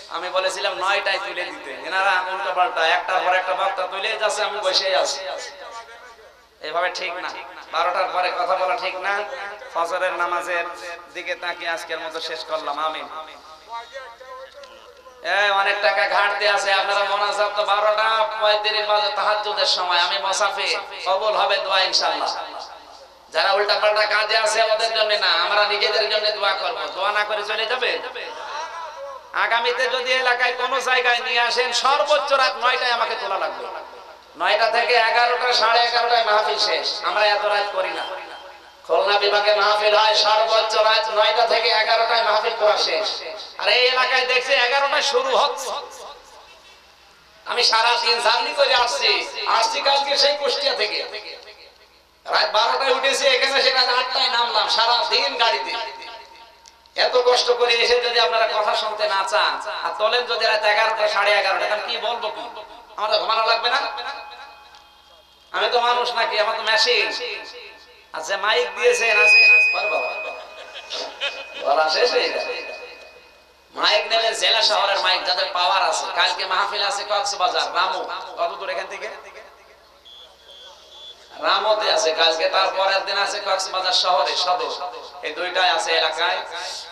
আমি বলেছিলাম, নয়টায় তুলে দিতে। এনারা উল্টো পাল্টা একটার পর একটা বক্তা তুলে যাচ্ছে, আমি বসেই আছি। এভাবে ঠিক না। বারোটার পরে কথা বলা ঠিক না। ফজরের নামাজের দিকে তাকিয়ে আজকের মতো শেষ করলাম। আমি অনেক টাকা ঘাটতি আছে। আপনারা তো বারোটা, পঁয়ত্রিশ বাজে তাহাজ্জুদের সময়। আমি কবুল হবে দোয়া ইনশাআল্লাহ। যারা উল্টা পাল্টা কাজে আছে, ওদের জন্য না। আমরা নিজেদের জন্য দোয়া করব। দোয়া না করে চলে যাবে আগামীতে যদি এলাকায় কোন জায়গায় নিয়ে আসেন, সর্বোচ্চ রাত নয়টায় আমাকে তোলা লাগবে। নয়টা থেকে এগারোটা, সাড়ে এগারোটায় মাহফিল শেষ। আমরা এত রাত করি না। খুলনা বিভাগে মাহফিল হয়, সর্বোচ্চ রাত নয়টা থেকে এগারোটায় মাহফিল করা শেষ। আর এই এলাকায় দেখছি এগারোটায় শুরু হচ্ছে। আমি সারা দিন জার্নি করে আসছি। আসছি কালকে সেই কুষ্টিয়া থেকে। রাত বারোটায় উঠেছি, এখানে সে রাত আটটায় নামলাম, সারা দিন গাড়িতে। এত কষ্ট করে এসে যদি আপনারা কথা শুনতে না চান, আর তোলেন যদি রাত এগারোটা, সাড়ে এগারোটা কি বলব কি? আমাদের ঘুমানো লাগবে না? আমি তো মানুষ নাকি, আমার তো মেশিন আচ্ছা মাইক দিয়েছেন বলা শেষ হয়ে গেছে মাইক নেবেন জেলা শহরের মাইক যাদের পাওয়ার আছে। কালকে মাহফিল আছে কক্সবাজার, রামু। কত দূর এখান থেকে? রামতে আছে, কালকে তার পরের দিন আছে কক্সবাজার শহরে, সদর। এই দুইটাই আছে এলাকায়।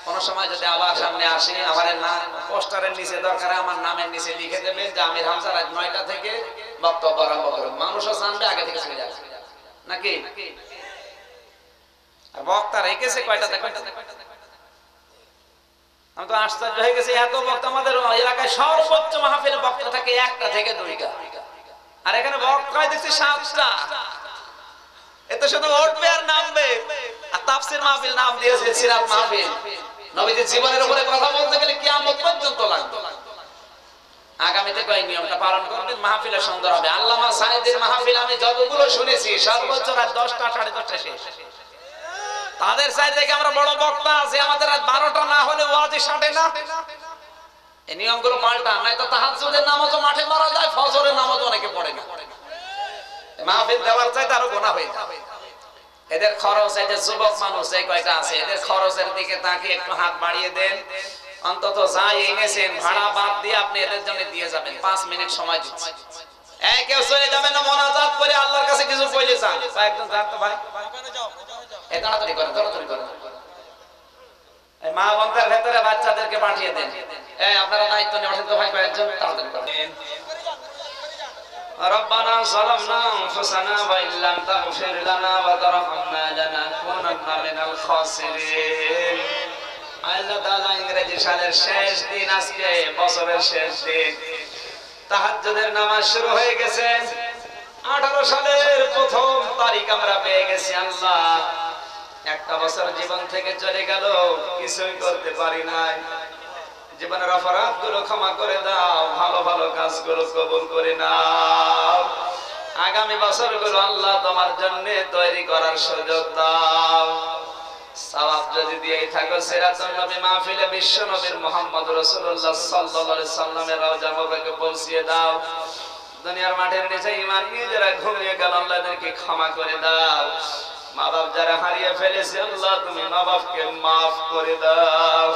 কোন সময় যদি আবার সামনে আসি, আমার নাম পোস্টারের নিচে দরকার, আমার নামের নিচে লিখে দেবেন যে আমির হামজা রাত নয়টা থেকে বক্তব্য আরম্ভ করবেন মানুষও জানবে আগে থেকে চলে যাবে। নাকি? আর বক্তা রেখেছে কয়টা দেখো? আমি তো আশ্চর্য হয়ে গেছি, এত বক্তা আমাদের এলাকায় সর্বোচ্চ মাহফিলে বক্তা থাকে একটা থেকে দুইটা। আর এখানে বক্তা দেখছি সাতটা। এতে শুধু উঠবে আর নামবে। আর তাফসির মাহফিল নাম দিয়েছে সিরাত মাহফিল। নবীজির জীবনের উপরে কথা বলতে গেলে কিয়ামত পর্যন্ত লাগবে। আগামীতে কয় নিয়মটা পালন করবেন? মাহফিলের সুন্দর হবে। আল্লামা সাইদের মাহফিল আমি যতগুলো শুনেছি, সর্বোচ্চ রাত দশটা, সাড়ে দশটা শেষ। তাদের সাইড থেকে আমরা বড় বক্তা আছে, আমাদের রাত বারোটা না হলে ওয়াজি সাটে না। এই নিয়মগুলো পাল্টা নাই তো তাহাজ্জুদের নামাজও মাঠে মারা যায়, ফজরের নামাজও অনেকে পড়ে না। মাহফিল দেওয়ার চাইতে আরও গোনা হয়ে যায়। এদের খরচ এই যে যুবক মানুষ, এই কয়টা আছে? এদের খরচের দিকে তাকে একটু হাত বাড়িয়ে দেন। অন্তত যা এনেছেন, ভাড়া বাদ দিয়ে আপনি এদের জন্য দিয়ে যাবেন। পাঁচ মিনিট সময় দিচ্ছি। এই কেউ চলে যাবেন না, মোনাজাত করে আল্লাহর কাছে কিছু চান একজন যান তো ভাই। এই তাড়াতাড়ি করেন, তাড়াতাড়ি এই মা বোনদের ভেতরে বাচ্চাদেরকে পাঠিয়ে দেন। এই আপনারা দায়িত্ব নিয়ে তো ভাই কয়েকজন, তাড়াতাড়ি করেন। ربنا ظلمنا انفسنا وان لم تغفر لنا وترحمنا لنكونن من الخاسرين আল্লাহ তাআলা ইংরেজি সালের শেষ দিন আজকে বছরের শেষ দিন তাহাজ্জুদের নামাজ শুরু হয়ে গেছে আঠারো সালের প্রথম তারিখ আমরা পেয়ে গেছি আল্লাহ একটা বছর জীবন থেকে চলে গেল কিছুই করতে পারি নাই জীবনের অপরাধগুলো ক্ষমা করে দাও, ভালো ভালো কাজগুলো কবুল করে নাও। আগামী বছরগুলো আল্লাহ তোমার জন্য তৈরি করার সুযোগ দাও। যদি দিয়েই থাকো বিশ্ব দাও। দুনিয়ার মাঠের নিচে যারা ঘুমিয়ে গেল, আল্লাহ এদেরকে ক্ষমা করে দাও। মা বাপ যারা হারিয়ে ফেলেছে, আল্লাহ তুমি মা বাপকে মাফ করে দাও।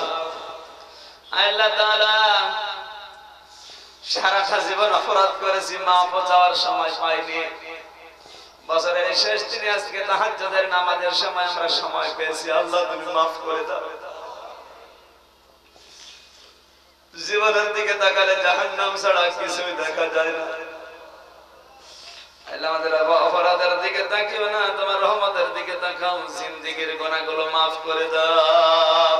আল্লাহ তাআলা সারাটা জীবন অপরাধ করেছি, মাফ চাওয়ার সময় পাইনি। বছরের শেষ দিনে আজকে তাহাজ্জুদের নামাজের সময় আমরা সময় পেয়েছি। আল্লাহ তুমি মাফ করে দাও। জীবনের দিকে তাকালে জাহান্নাম ছাড়া কিছুই দেখা যায় না। তোমার রহমতের দিকে তাকাও, জিন্দিগির গোনাগুলো মাফ করে দাও আর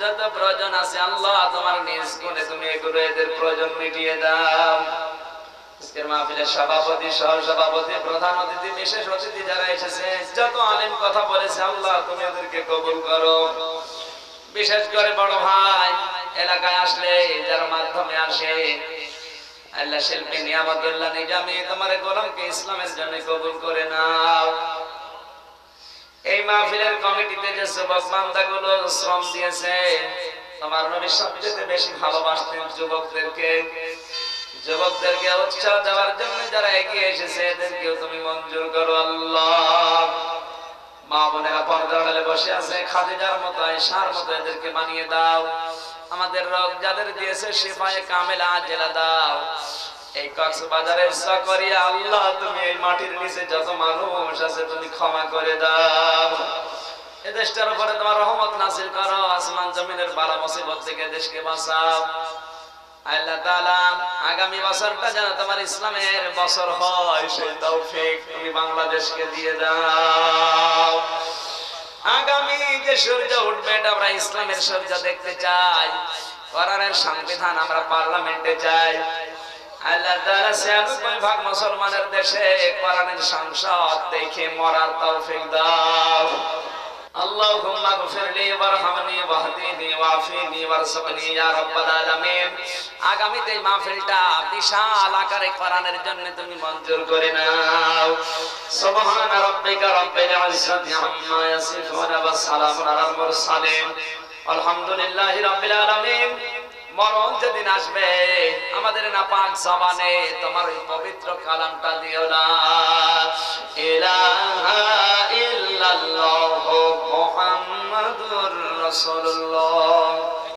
যত প্রয়োজন আছে আল্লাহ তোমার নিজ গুণে তুমি এগুলো এদের প্রয়োজন মিটিয়ে দাও। সভাপতি সহ সভাপতি প্রধান অতিথি, বিশেষ অতিথি যারা কথা তুমি ওদেরকে কবুল করো। বিশেষ করে ভাই, এলাকায় আসলে যার মাধ্যমে আসে শিল্পী তোমার গোলামকে ইসলামের জন্য কবুল করে নাও। এই মাহফিলের কমিটিতে যে যুবক বান্দাগুলো শ্রম দিয়েছে, তোমার নবী সবচেয়ে বেশি ভালোবাসতেন যুবকদেরকে। যুবকদেরকে উৎসাহ দেওয়ার জন্য যারা এগিয়ে এসেছে, এদেরকেও তুমি মঞ্জুর করো, আল্লাহ। মা বোনেরা পর্দার আড়ালে বসে আছে, খাদিজার মতো, আয়েশার মতো এদেরকে বানিয়ে দাও। আমাদের রোগ যাদের দিয়েছে, শিফায়ে কামেলা জেলা দাও। এই আল্লাহ, তুমি এই মাটির নিচে যত মানুষ আছে তুমি ক্ষমা করে দাও। এ দেশটার উপরে তোমার রহমত নাসিল করো, আসমান জমিনের মুসিবত থেকে দেশকে বাঁচাও। আল্লাহ আগামী বছরটা যেন তোমার ইসলামের বছর হয়, সেই তৌফিক তুমি বাংলাদেশকে দিয়ে দাও। আগামী যে সূর্য উঠবে, এটা আমরা ইসলামের সূর্য দেখতে চাই। কোরআনের সংবিধান আমরা পার্লামেন্টে চাই। আল্লাহ তাআলা ছিয়ানব্বই ভাগ মুসলমানের দেশে কোরআনের সংসদ দেখে মরার তৌফিক দাও اللهم اغفر لي وارحمني واهدني وعافني وارزقني يا رب العالمين আগামীতে এই মাহফিলটা বিশাল আকারে কোরআনের জন্য তুমি মঞ্জুর করে নাও সুবহান রাব্বিকা রাব্বিল ইজ্জাতি আম্মা ইয়াসিফুন ওয়া সালামুন আলাল মুরসালিন আলহামদুলিল্লাহি রাব্বিল আলামিন মরণ যেদিন আসবে, আমাদের না পাক জবানে তোমার ওই পবিত্র কালামটা দিও না। ইলাহা ইল্লাল্লাহ মুহাম্মাদুর রাসূলুল্লাহ।